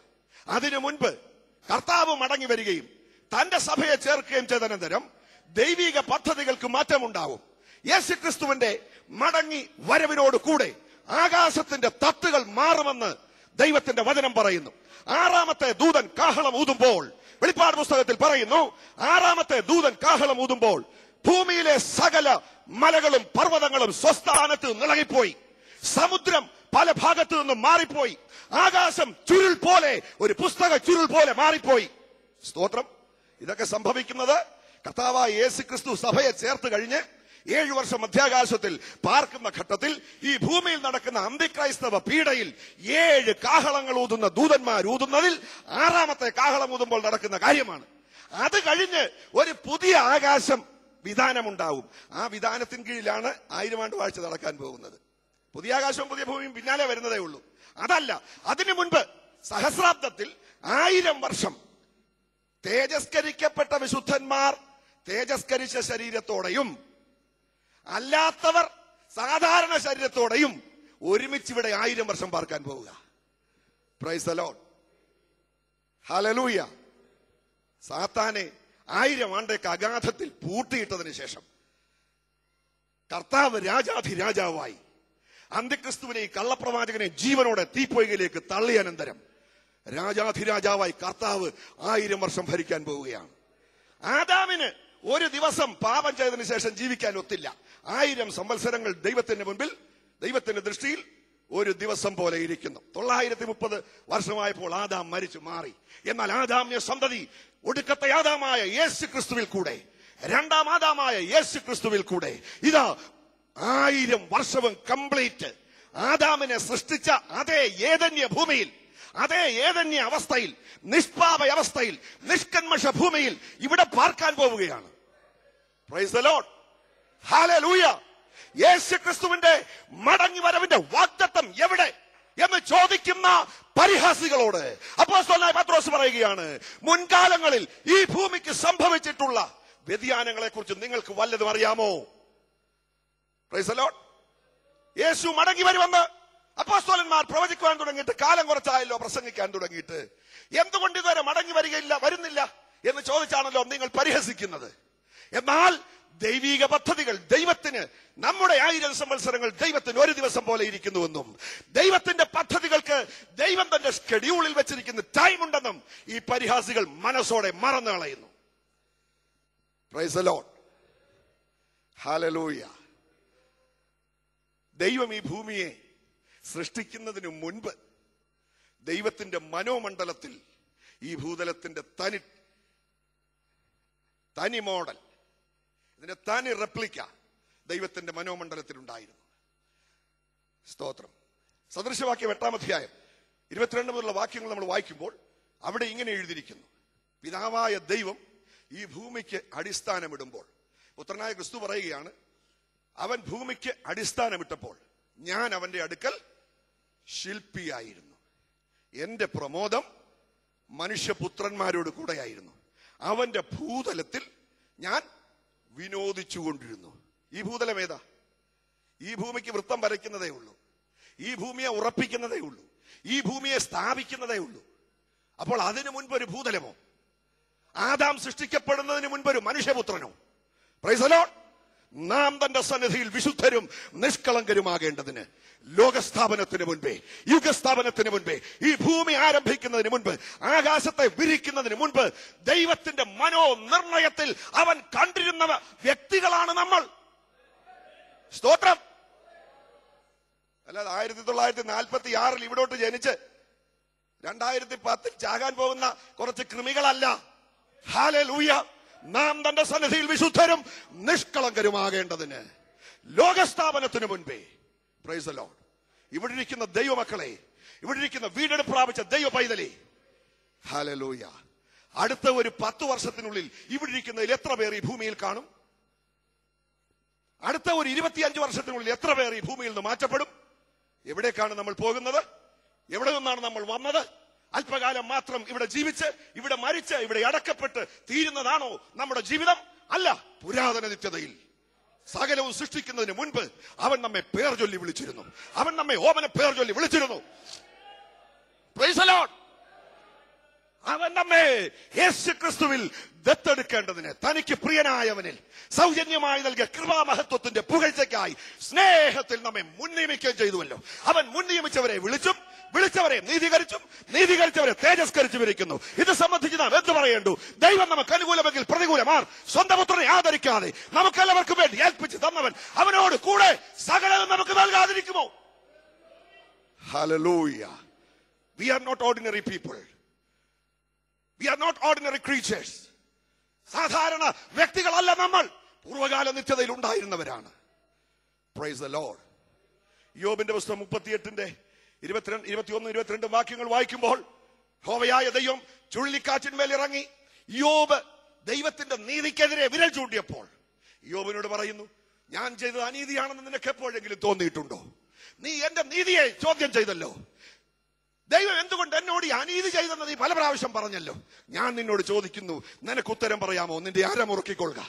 അതിനു മുൻപ് കർത്താവ് മടങ്ങി വരികയും തന്റെ സഭയെ ചേർക്കുകയും ചെയ്തനന്തരം ദൈവിക പദ്ധതികൾക്ക് മാറ്റമുണ്ടാവും. യേശു ക്രിസ്തുവിന്റെ മടങ്ങി വരവിനോട് കൂടെ ആകാശത്തിന്റെ തട്ടുകൾ മാറുമെന്ന് ദൈവത്തിന്റെ വചനം പറയുന്നു. ആറാമത്തെ ദൂതൻ കാഹളം ഊതുമ്പോൾ വെളിപ്പാട് പുസ്തകത്തിൽ പറയുന്നു ആറാമത്തെ ദൂതൻ കാഹളം ഊതുമ്പോൾ ഭൂമിയിലെ സകല മലകളും പർവതങ്ങളും സ്വസ്ഥാനത്ത് നിളകിപ്പോയി. സമുദ്രം പല ഭാഗത്തു നിന്നും മാറിപ്പോയി. ആകാശം ചുരുൾ പോലെ ഒരു പുസ്തക ചുരുൾ പോലെ മാറിപ്പോയി. സ്തോത്രം. ഇതൊക്കെ സംഭവിക്കുന്നത് കർത്താവായ യേശു ക്രിസ്തു സഭയെ ചേർത്ത് കഴിഞ്ഞ് ഏഴു വർഷം മധ്യാകാശത്തിൽ പാർക്കുന്ന ഘട്ടത്തിൽ ഈ ഭൂമിയിൽ നടക്കുന്ന അന്തിക്രൈസ്തവ പീഡയിൽ ഏഴ് കാഹളങ്ങൾ ഊതുന്ന ദൂതന്മാർ ഊതുന്നതിൽ ആറാമത്തെ കാഹളം ഊതുമ്പോൾ നടക്കുന്ന കാര്യമാണ്. അത് കഴിഞ്ഞ് ഒരു പുതിയ ആകാശം വിധാനമുണ്ടാവും. ആ വിധാനത്തിന് കീഴിലാണ് ആയിരം ആണ്ട് വാഴ്ച നടക്കാൻ പോകുന്നത്. പുതിയ ആകാശവും പുതിയ ഭൂമിയും പിന്നാലെ വരുന്നതേ ഉള്ളൂ. അതല്ല അതിനു മുൻപ് സഹസ്രാബ്ദത്തിൽ ആയിരം വർഷം തേജസ്കരിക്കപ്പെട്ട വിശുദ്ധന്മാർ തേജസ്കരിച്ച ശരീരത്തോടെയും അല്ലാത്തവർ സാധാരണ ശരീരത്തോടെയും ഒരുമിച്ച് ഇവിടെ ആയിരം വർഷം പാർക്കാൻ പോവുക. പ്രൈസ് അലോൺ ഹലലൂയ സാത്താനെ ആയിരം ആണ്ടേക്ക് അഗാധത്തിൽ പൂട്ടിയിട്ടതിന് ശേഷം കർത്താവ് രാജാധി രാജാവായി അന്ത്യക്രിസ്തുവിനെ കള്ളപ്രവാചകനെ ജീവനോടെ തീപ്പൊയ്കയിലേക്ക് തള്ളിയ അനന്തരം രാജാധിരാജാവായി കർത്താവ് ആയിരം വർഷം ഭരിക്കാൻ പോവുകയാണ്. ആദാമിന് ഒരു ദിവസം പാപം ചെയ്തതിനു ശേഷം ജീവിക്കാൻ ഒത്തില്ല. ആയിരം സംവത്സരങ്ങൾ ദൈവത്തിന്റെ മുൻപിൽ ദൈവത്തിന്റെ ദൃഷ്ടിയിൽ ഒരു ദിവസം പോലെ ഇരിക്കുന്നു. തൊള്ളായിരത്തി മുപ്പത് വർഷമായപ്പോൾ ആദാം മരിച്ചു മാറി. എന്നാൽ ആദാമ്യ സന്തതി ഒടുക്കത്തെ ആദാമായ യേശു ക്രിസ്തുവിൽ കൂടെ രണ്ടാം ആദാമായ യേശു ക്രിസ്തുവിൽ കൂടെ ഇതാ ആയിരം വർഷവും കംപ്ലീറ്റ് ആദാമിനെ സൃഷ്ടിച്ച അതേ ഏതന്യ ഭൂമിയിൽ അതേ ഏതന്യ അവസ്ഥയിൽ നിഷ്പാപ അവസ്ഥയിൽ നിഷ്കന്മഷ ഭൂമിയിൽ ഇവിടെ പാർക്കാൻ പോവുകയാണ്. യേശു ക്രിസ്തുവിന്റെ മടങ്ങി വരവിന്റെ വാഗ്ദത്തം എവിടെ എന്ന് ചോദിക്കുന്ന പരിഹാസികളോട് അപ്പോസ്തലനായ പത്രോസ് പറയുകയാണ് മുൻകാലങ്ങളിൽ ഈ ഭൂമിക്ക് സംഭവിച്ചിട്ടുള്ള വ്യതിയാനങ്ങളെ കുറിച്ച് നിങ്ങൾക്ക് വല്ലതും അറിയാമോ? യേശു മടങ്ങി വരുമെന്ന് അപ്പോസ്തോലന്മാർ പ്രവചിക്കുവാൻ തുടങ്ങിയിട്ട് കാലം കുറച്ചായല്ലോ പ്രസംഗിക്കാൻ തുടങ്ങിയിട്ട്. എന്തുകൊണ്ട് ഇതുവരെ മടങ്ങി വരികയില്ല വരുന്നില്ല എന്ന് ചോദിച്ചാണല്ലോ നിങ്ങൾ പരിഹസിക്കുന്നത്. എന്നാൽ ദൈവിക പദ്ധതികൾ ദൈവത്തിന് നമ്മുടെ ആയിരം സംവത്സരങ്ങൾ ദൈവത്തിന് ഒരു ദിവസം പോലെ ഇരിക്കുന്നുവെന്നും ദൈവത്തിന്റെ പദ്ധതികൾക്ക് ദൈവം തന്റെ സ്കെഡ്യൂളിൽ വെച്ചിരിക്കുന്ന ടൈം ഉണ്ടെന്നും ഈ പരിഹാസികൾ മനസ്സോടെ മറന്നു കളയുന്നു Lord. ദൈവം ഈ ഭൂമിയെ സൃഷ്ടിക്കുന്നതിന് മുൻപ് ദൈവത്തിന്റെ മനോമണ്ഡലത്തിൽ ഈ ഭൂതലത്തിന്റെ തനി തനി മോഡൽ ഇതിന്റെ തനി റെപ്ലിക്ക ദൈവത്തിന്റെ മനോമണ്ഡലത്തിൽ ഉണ്ടായിരുന്നു സ്തോത്രം. സദൃശവാക്യം എട്ടാം അധ്യായം ഇരുപത്തിരണ്ട് മുതലുള്ള വാക്യങ്ങൾ നമ്മൾ വായിക്കുമ്പോൾ അവിടെ ഇങ്ങനെ എഴുതിയിരിക്കുന്നു. പിതാവായ ദൈവം ഈ ഭൂമിക്ക് അടിസ്ഥാനമിടുമ്പോൾ പുത്രനായ ക്രിസ്തു പറയുകയാണ് അവൻ ഭൂമിക്ക് അടിസ്ഥാനമിട്ടപ്പോൾ ഞാൻ അവന്റെ അടുക്കൽ ശില്പിയായിരുന്നു. എന്റെ പ്രമോദം മനുഷ്യപുത്രന്മാരോട് കൂടെയായിരുന്നു. അവന്റെ ഭൂതലത്തിൽ ഞാൻ വിനോദിച്ചുകൊണ്ടിരുന്നു. ഈ ഭൂതലം ഏതാ? ഈ ഭൂമിക്ക് വൃത്തം വരയ്ക്കുന്നതേ ഉള്ളൂ. ഈ ഭൂമിയെ ഉറപ്പിക്കുന്നതേ ഉള്ളൂ. ഈ ഭൂമിയെ സ്ഥാപിക്കുന്നതേ ഉള്ളൂ. അപ്പോൾ അതിനു മുൻപ് ഒരു ഭൂതലമോ? ആദാം സൃഷ്ടിക്കപ്പെടുന്നതിന് മുൻപ് ഒരു മനുഷ്യപുത്രനോ പ്രൈസലോട്ട്. നാം തന്റെ സന്നിധിയിൽ വിശുദ്ധരും നിഷ്കളങ്കരുമാകേണ്ടതിന് ലോകസ്ഥാപനത്തിന് മുൻപേ യുഗസ്ഥാപനത്തിന് മുൻപേ ഈ ഭൂമി ആരംഭിക്കുന്നതിന് മുൻപ് ആകാശത്തെ വിരിക്കുന്നതിന് മുൻപ് ദൈവത്തിന്റെ മനോനിർണയത്തിൽ അവൻ കണ്ടിരുന്ന വ്യക്തികളാണ് നമ്മൾ. സ്തോത്രം. അല്ലാതെ ആയിരത്തി തൊള്ളായിരത്തി നാൽപ്പത്തി ആറിൽ ഇവിടോട്ട് ജനിച്ച് രണ്ടായിരത്തി പത്തിൽ ചാകാൻ പോകുന്ന കുറച്ച് കൃമികളല്ല. ഹാലൂയ നാം തന്റെ സന്നിധിയിൽ വിശുദ്ധരും നിഷ്കളങ്കരുമാകേണ്ടതിന് ലോകസ്ഥാപനത്തിന് മുൻപേ പ്രൈസ് ലോഡ് ഇവിടെ ഇരിക്കുന്ന ദൈവമക്കളെ ഇവിടെ ഇരിക്കുന്ന വീടെടുപ്പ് പ്രാപിച്ച ദൈവ പൈതലി ഹാലലൂയ അടുത്ത ഒരു പത്ത് വർഷത്തിനുള്ളിൽ ഇവിടെ ഇരിക്കുന്നതിൽ എത്ര പേർ ഈ ഭൂമിയിൽ കാണും? അടുത്ത ഒരു ഇരുപത്തിയഞ്ച് വർഷത്തിനുള്ളിൽ എത്ര പേർ ഈ ഭൂമിയിൽ നിന്ന് മാറ്റപ്പെടും? എവിടേക്കാണ് നമ്മൾ പോകുന്നത്? എവിടെ നിന്നാണ് നമ്മൾ വന്നത്? അല്പകാലം മാത്രം ഇവിടെ ജീവിച്ച് ഇവിടെ മരിച്ച് ഇവിടെ അടക്കപ്പെട്ട് തീരുന്നതാണോ നമ്മുടെ ജീവിതം? അല്ല പുരാതന നിത്യതയിൽ. സകലവും സൃഷ്ടിക്കുന്നതിന് മുൻപ് അവൻ നമ്മെ പേർ ചൊല്ലി വിളിച്ചിരുന്നു. അവൻ നമ്മെ ഓമന പേർ ചൊല്ലി വിളിച്ചിരുന്നു. അവൻ നമ്മെ യേശു ക്രിസ്തുവിൽ ദത്തെടുക്കേണ്ടതിന് തനിക്ക് പ്രിയനായവനിൽ സൗജന്യമായി നൽകിയ കൃപാമഹത്വത്തിന്റെ പുകഴ്ചയ്ക്കായി സ്നേഹത്തിൽ നമ്മെ മുൻനിയമിക്കുകയും ചെയ്തുവല്ലോ. അവൻ മുൻനിയമിച്ചവരെ വിളിച്ചും വിളിച്ചവരെ നീതീകരിച്ചും നീതീകരിച്ചവരെ തേജസ്കരിച്ചും ഇരിക്കുന്നു. ഇത് സംബന്ധിച്ച് നാം എന്ത് പറയേണ്ടു? ദൈവം നമുക്ക് അനുകൂലമെങ്കിൽ പ്രതികൂലമാർ സ്വന്തം പുത്രനെ ആദരിക്കാതെ നമുക്കെല്ലാവർക്കും വേണ്ടി ഏൽപ്പിച്ച് തന്നവൻ അവനോട് കൂടെ സകലവും നമുക്ക് നൽകാതിരിക്കുമോ? Hallelujah. We are not ordinary people. We are not ordinary creatures സാധാരണ വ്യക്തികളല്ല നമ്മൾ. പൂർവകാല നിത്യതയിൽ ഉണ്ടായിരുന്നവരാണ്. പ്രൈസ് ദ ലോർഡ് യോബിന്റെ പുസ്തകം മുപ്പത്തിയെട്ടിന്റെ ഇരുപത്തിരണ്ട് ഇരുപത്തിയൊന്ന് ഇരുപത്തിരണ്ട് വാക്യങ്ങൾ വായിക്കുമ്പോൾ ഹോവയായ ദൈവം ചുഴലിക്കാറ്റിന്മേൽ ഇറങ്ങി യോബ് ദൈവത്തിന്റെ നീതിക്കെതിരെ വിരൽ ചൂണ്ടിയപ്പോൾ യോബിനോട് പറയുന്നു ഞാൻ ചെയ്തത് അനീതിയാണെന്ന് നിനക്ക് എപ്പോഴെങ്കിലും തോന്നിയിട്ടുണ്ടോ? നീ എന്റെ നീതിയെ ചോദ്യം ചെയ്തല്ലോ. ദൈവം എന്തുകൊണ്ട് എന്നോട് ഈ അനീതി ചെയ്തെന്ന് നീ പല പ്രാവശ്യം പറഞ്ഞല്ലോ. ഞാൻ നിന്നോട് ചോദിക്കുന്നു നിനക്ക് ഉത്തരം പറയാമോ? നിന്റെ അരമുറുക്കിക്കൊള്ളുക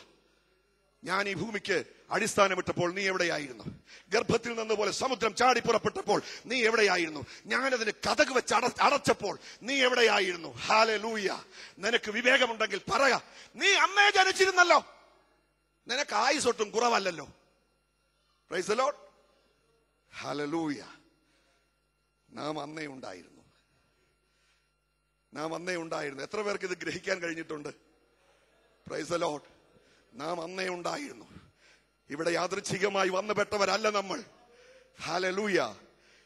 ഞാൻ ഈ ഭൂമിക്ക് അടിസ്ഥാനമിട്ടപ്പോൾ നീ എവിടെയായിരുന്നു? ഗർഭത്തിൽ നിന്ന് പോലെ സമുദ്രം ചാടി പുറപ്പെട്ടപ്പോൾ നീ എവിടെയായിരുന്നു? ഞാനതിന് കഥക് വെച്ച് അടച്ചപ്പോൾ നീ എവിടെയായിരുന്നു? ഹാലെ ലൂയ നിനക്ക് വിവേകമുണ്ടെങ്കിൽ പറയ. നീ അമ്മയെ ജനിച്ചിരുന്നല്ലോ. നിനക്ക് ആയുസൊട്ടും കുറവല്ലല്ലോ. പ്രൈസ് ലോഡ് ഹലലൂയ നാം അന്നേ ഉണ്ടായിരുന്നു. നാം അന്നേ ഉണ്ടായിരുന്നു. എത്ര പേർക്ക് ഇത് ഗ്രഹിക്കാൻ കഴിഞ്ഞിട്ടുണ്ട്? പ്രൈസലോട്ട് നാം അന്നേ ഉണ്ടായിരുന്നു. ഇവിടെ യാദൃച്ഛികമായി വന്നുപെട്ടവരല്ല നമ്മൾ. ഹാലലൂയ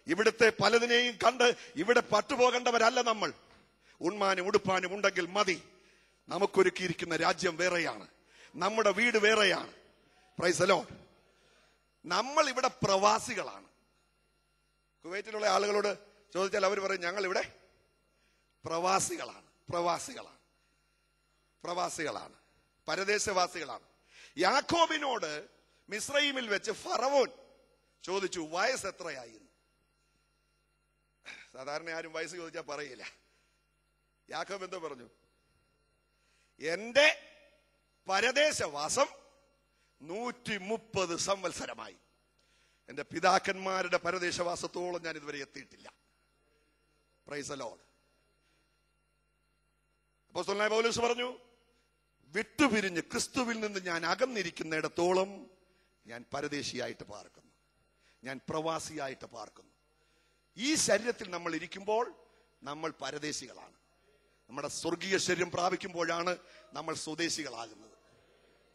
ഇവിടുത്തെ പലതിനെയും കണ്ട് ഇവിടെ പട്ടുപോകേണ്ടവരല്ല നമ്മൾ. ഉണ്മാനും ഉടുപ്പാനും ഉണ്ടെങ്കിൽ മതി. നമുക്കൊരുക്കിയിരിക്കുന്ന രാജ്യം വേറെയാണ്. നമ്മുടെ വീട് വേറെയാണ്. പ്രൈസലോ നമ്മൾ ഇവിടെ പ്രവാസികളാണ്. കുവൈറ്റിലുള്ള ആളുകളോട് ചോദിച്ചാൽ അവർ പറയും ഞങ്ങൾ ഇവിടെ പ്രവാസികളാണ്. പ്രവാസികളാണ്. പ്രവാസികളാണ്. പരദേശവാസികളാണ്. യാക്കോബിനോട് മിസ്രൈമിൽ വെച്ച് ഫറവോൻ ചോദിച്ചു വയസ്സ് എത്രയായി. സാധാരണ ആരും വയസ്സ് ചോദിച്ചാൽ പറയില്ല. യാക്കോബ് എന്തോ പറഞ്ഞു? എന്റെ പരദേശവാസം നൂറ്റി മുപ്പത് സംവത്സരമായി. എന്റെ പിതാക്കന്മാരുടെ പരദേശവാസത്തോളം ഞാൻ ഇതുവരെ എത്തിയിട്ടില്ല. പ്രൈസ് ലോഡ് അപ്പോസ്തലനായ പൗലോസ് പറഞ്ഞു വിട്ടുപിരിഞ്ഞ് ക്രിസ്തുവിൽ നിന്ന് ഞാൻ അകന്നിരിക്കുന്നിടത്തോളം ഞാൻ പരദേശിയായിട്ട് പാർക്കുന്നു. ഞാൻ പ്രവാസിയായിട്ട് പാർക്കുന്നു. ഈ ശരീരത്തിൽ നമ്മൾ ഇരിക്കുമ്പോൾ നമ്മൾ പരദേശികളാണ്. നമ്മുടെ സ്വർഗീയ ശരീരം പ്രാപിക്കുമ്പോഴാണ് നമ്മൾ സ്വദേശികളാകുന്നത്.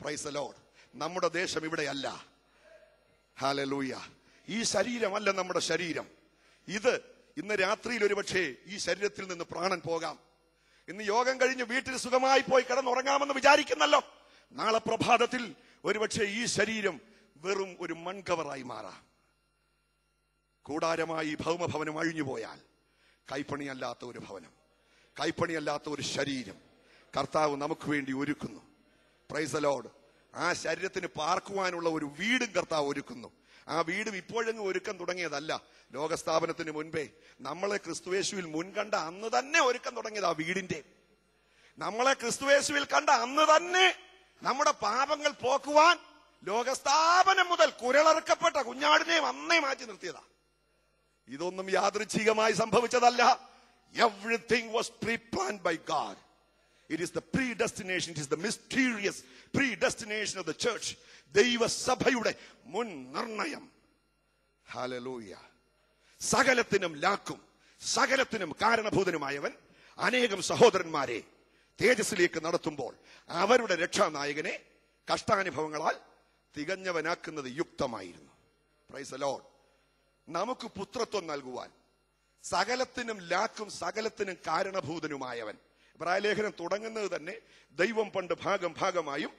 പ്രൈസ് ലോഡ് നമ്മുടെ ദേശം ഇവിടെയല്ല. ഹാലലൂയ ഈ ശരീരമല്ല നമ്മുടെ ശരീരം. ഇത് ഇന്ന് രാത്രിയിൽ ഒരുപക്ഷേ ഈ ശരീരത്തിൽ നിന്ന് പ്രാണൻ പോകാം. ഇന്ന് യോഗം കഴിഞ്ഞ് വീട്ടിൽ സുഖമായി പോയി കിടന്നുറങ്ങാമെന്ന് വിചാരിക്കുന്നല്ലോ. നാളെ പ്രഭാതത്തിൽ ഒരുപക്ഷെ ഈ ശരീരം വെറും ഒരു മൺകവറായി മാറാം. കൂടാരമായി ഭൗമഭവനം ഭൗമഭവനം അഴിഞ്ഞുപോയാൽ കൈപ്പണിയല്ലാത്ത ഒരു ഭവനം കൈപ്പണിയല്ലാത്ത ഒരു ശരീരം കർത്താവ് നമുക്ക് വേണ്ടി ഒരുക്കുന്നു. പ്രൈസലോഡ് ആ ശരീരത്തിന് പാർക്കുവാനുള്ള ഒരു വീടും കർത്താവ് ഒരുക്കുന്നു. ആ വീടും ഇപ്പോഴെങ്ങും ഒരുക്കം തുടങ്ങിയതല്ല. ലോകസ്ഥാപനത്തിന് മുൻപേ നമ്മളെ ക്രിസ്തുവേശുവിൽ മുൻകണ്ട അന്ന് തന്നെ ഒരുക്കം തുടങ്ങിയത് ആ വീടിന്റെ. നമ്മളെ ക്രിസ്തുവേശുവിൽ കണ്ട അന്ന് തന്നെ നമ്മുടെ പാപങ്ങൾ പോക്കുവാൻ ലോകസ്ഥാപനം മുതൽ കുരളറുക്കപ്പെട്ട കുഞ്ഞാടിനെയും അന്നേ മാറ്റി നിർത്തിയതാ. ഇതൊന്നും യാദൃച്ഛികമായി സംഭവിച്ചതല്ല. Everything was preplan by God it is the predestination it the the mysterious predestination of the സഭയുടെ മുൻ നിർണയം. ഹാലലൂയ സകലത്തിനും ലാക്കും സകലത്തിനും കാരണഭൂതനുമായവൻ അനേകം സഹോദരന്മാരെ തേജസ്സിലേക്ക് നടത്തുമ്പോൾ അവരുടെ രക്ഷാനായകനെ കഷ്ടാനുഭവങ്ങളാൽ തികഞ്ഞവനാക്കുന്നത് യുക്തമായിരുന്നു. പ്രൈസ് ലോഡ് നമുക്ക് പുത്രത്വം നൽകുവാൻ സകലത്തിനും ലാക്കും സകലത്തിനും കാരണഭൂതനുമായവൻ ഇബ്രാഹിലേഖനം തുടങ്ങുന്നത് തന്നെ ദൈവം പണ്ട് ഭാഗം ഭാഗമായും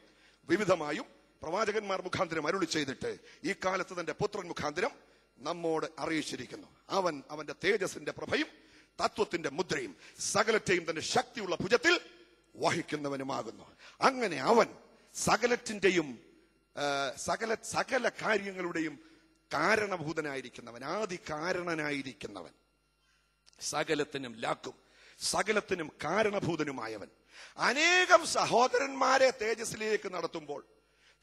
വിവിധമായും പ്രവാചകന്മാർ മുഖാന്തരം അരുളി ചെയ്തിട്ട് ഈ കാലത്ത് തന്റെ പുത്രൻ മുഖാന്തരം നമ്മോട് അറിയിച്ചിരിക്കുന്നു. അവൻ അവന്റെ തേജസിന്റെ പ്രഭയും തത്വത്തിന്റെ മുദ്രയും സകലത്തെയും തന്റെ ശക്തിയുള്ള ഭുജത്തിൽ വഹിക്കുന്നവനുമാകുന്നു. അങ്ങനെ അവൻ സകലത്തിന്റെയും സകല സകല കാര്യങ്ങളുടെയും കാരണഭൂതനായിരിക്കുന്നവൻ ആദി കാരണനായിരിക്കുന്നവൻ സകലത്തിനും ലാക്കും. സകലത്തിനും കാരണഭൂതനുമായവൻ. അനേകം സഹോദരന്മാരെ തേജസ്സിലേക്ക് നടത്തുമ്പോൾ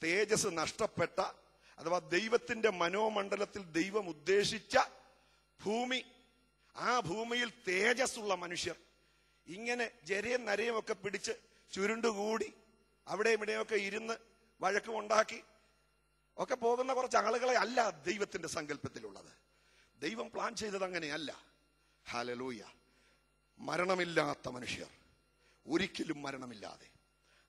തേജസ് നഷ്ടപ്പെട്ട അഥവാ ദൈവത്തിന്റെ മനോമണ്ഡലത്തിൽ ദൈവം ഉദ്ദേശിച്ച ഭൂമി ആ ഭൂമിയിൽ തേജസ്സുള്ള മനുഷ്യർ ഇങ്ങനെ ജരയും നരയും ഒക്കെ പിടിച്ച് ചുരുണ്ടുകൂടി അവിടെ ഇവിടെയൊക്കെ ഇരുന്ന് വഴക്കുമുണ്ടാക്കി ഒക്കെ പോകുന്ന കുറച്ച് ആളുകളെ അല്ല ദൈവത്തിന്റെ സങ്കല്പത്തിലുള്ളത്. ദൈവം പ്ലാൻ ചെയ്തത് അങ്ങനെയല്ല. ഹാലലൂയ മരണമില്ലാത്ത മനുഷ്യർ. ഒരിക്കലും മരണമില്ലാതെ.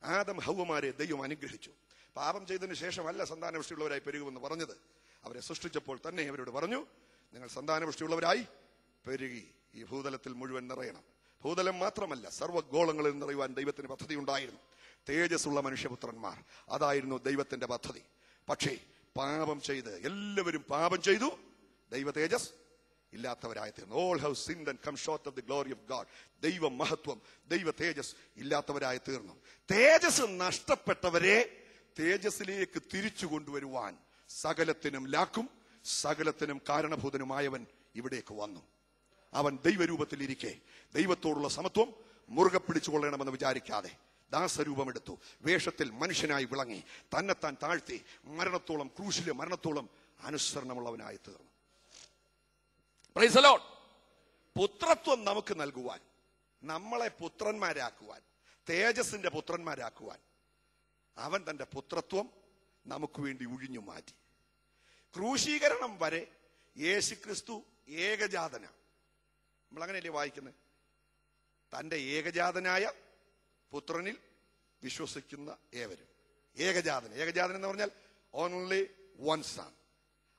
ആദം ഹൗവമാരെ ദൈവം അനുഗ്രഹിച്ചു. പാപം ചെയ്തതിനു ശേഷമല്ല സന്താനപുഷ്ടിയുള്ളവരായി പെരുകുമെന്ന് പറഞ്ഞത് അവരെ സൃഷ്ടിച്ചപ്പോൾ തന്നെ അവരോട് പറഞ്ഞു നിങ്ങൾ സന്താനപുഷ്ടിയുള്ളവരായി പെരുകി. ഈ ഭൂതലത്തിൽ മുഴുവൻ നിറയണം. ഭൂതലം മാത്രമല്ല സർവഗോളങ്ങളിൽ നിറയുവാൻ ദൈവത്തിന് പദ്ധതി ഉണ്ടായിരുന്നു. തേജസ്സുള്ള മനുഷ്യപുത്രന്മാർ. അതായിരുന്നു ദൈവത്തിന്റെ പദ്ധതി. പക്ഷേ പാപം ചെയ്ത് എല്ലാവരും പാപം ചെയ്തു. ദൈവ തേജസ് ഇല്ലാത്തവരായി തീർന്നു all have sinned and come short of the glory of God ദൈവ മഹത്വം ദൈവ തേജസ് ഇല്ലാത്തവരായ തീർന്നു തേജസ് നഷ്ടപ്പെട്ടവരെ തേജസ്സിലേക്ക് തിരിച്ചു കൊണ്ടുവരുവാൻ സകലത്തിനും ലാക്കും സകലത്തിനും കാരണഭൂതനുമായവൻ ഇവിടേക്ക് വന്നു. അവൻ ദൈവരൂപത്തിലിരിക്കെ ദൈവത്തോടുള്ള സമത്വം മുറുകെ പിടിച്ചുകൊള്ളണമെന്ന് വിചാരിക്കാതെ ദാസരൂപമെടുത്തു. വേഷത്തിൽ മനുഷ്യനായി വിളങ്ങി തന്നെത്താൻ താഴ്ത്തി മരണത്തോളം ക്രൂശിലെ മരണത്തോളം അനുസരണമുള്ളവനായി തീർന്നു Lord. പുത്രത്വം നമുക്ക് നൽകുവാൻ നമ്മളെ പുത്രന്മാരാക്കുവാൻ തേജസിന്റെ പുത്രന്മാരാക്കുവാൻ അവൻ തന്റെ പുത്രത്വം നമുക്ക് വേണ്ടി ഒഴിഞ്ഞു മാറ്റി. ക്രൂശീകരണം വരെ യേശുക്രിസ്തു ഏകജാതന. നമ്മൾ അങ്ങനെയല്ലേ വായിക്കുന്നത്? തന്റെ ഏകജാതനായ പുത്രനിൽ വിശ്വസിക്കുന്ന ഏവരും. ഏകജാതന ഏകജാതൻ എന്ന് പറഞ്ഞാൽ only one son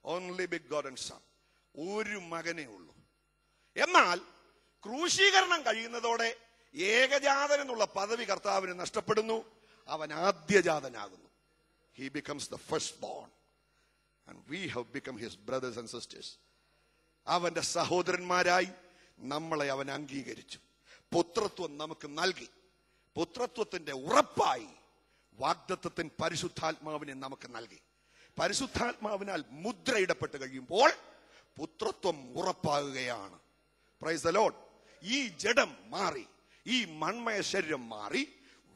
only begotten son ഒരു മകനേ ഉള്ളൂ. എന്നാൽ ക്രൂശീകരണം കഴിയുന്നതോടെ ഏകജാതൻ എന്നുള്ള പദവി കർത്താവിന് നഷ്ടപ്പെടുന്നു. അവൻ ആദ്യജാതനാകുന്നു. He becomes the first born we have become his brothers and sisters അവന്റെ സഹോദരന്മാരായി നമ്മളെ അവൻ അംഗീകരിച്ചു. പുത്രത്വം നമുക്ക് നൽകി. പുത്രത്വത്തിന്റെ ഉറപ്പായി വാഗ്ദത്വത്തിൻ പരിശുദ്ധാത്മാവിനെ നമുക്ക് നൽകി. പരിശുദ്ധാത്മാവിനാൽ മുദ്രയിടപ്പെട്ട് കഴിയുമ്പോൾ പുത്രത്വം ഉറപ്പാകുകയാണ്. പ്രൈസ് ലോഡ് ഈ ജഡം മാറി ഈ മൺമയ ശരീരം മാറി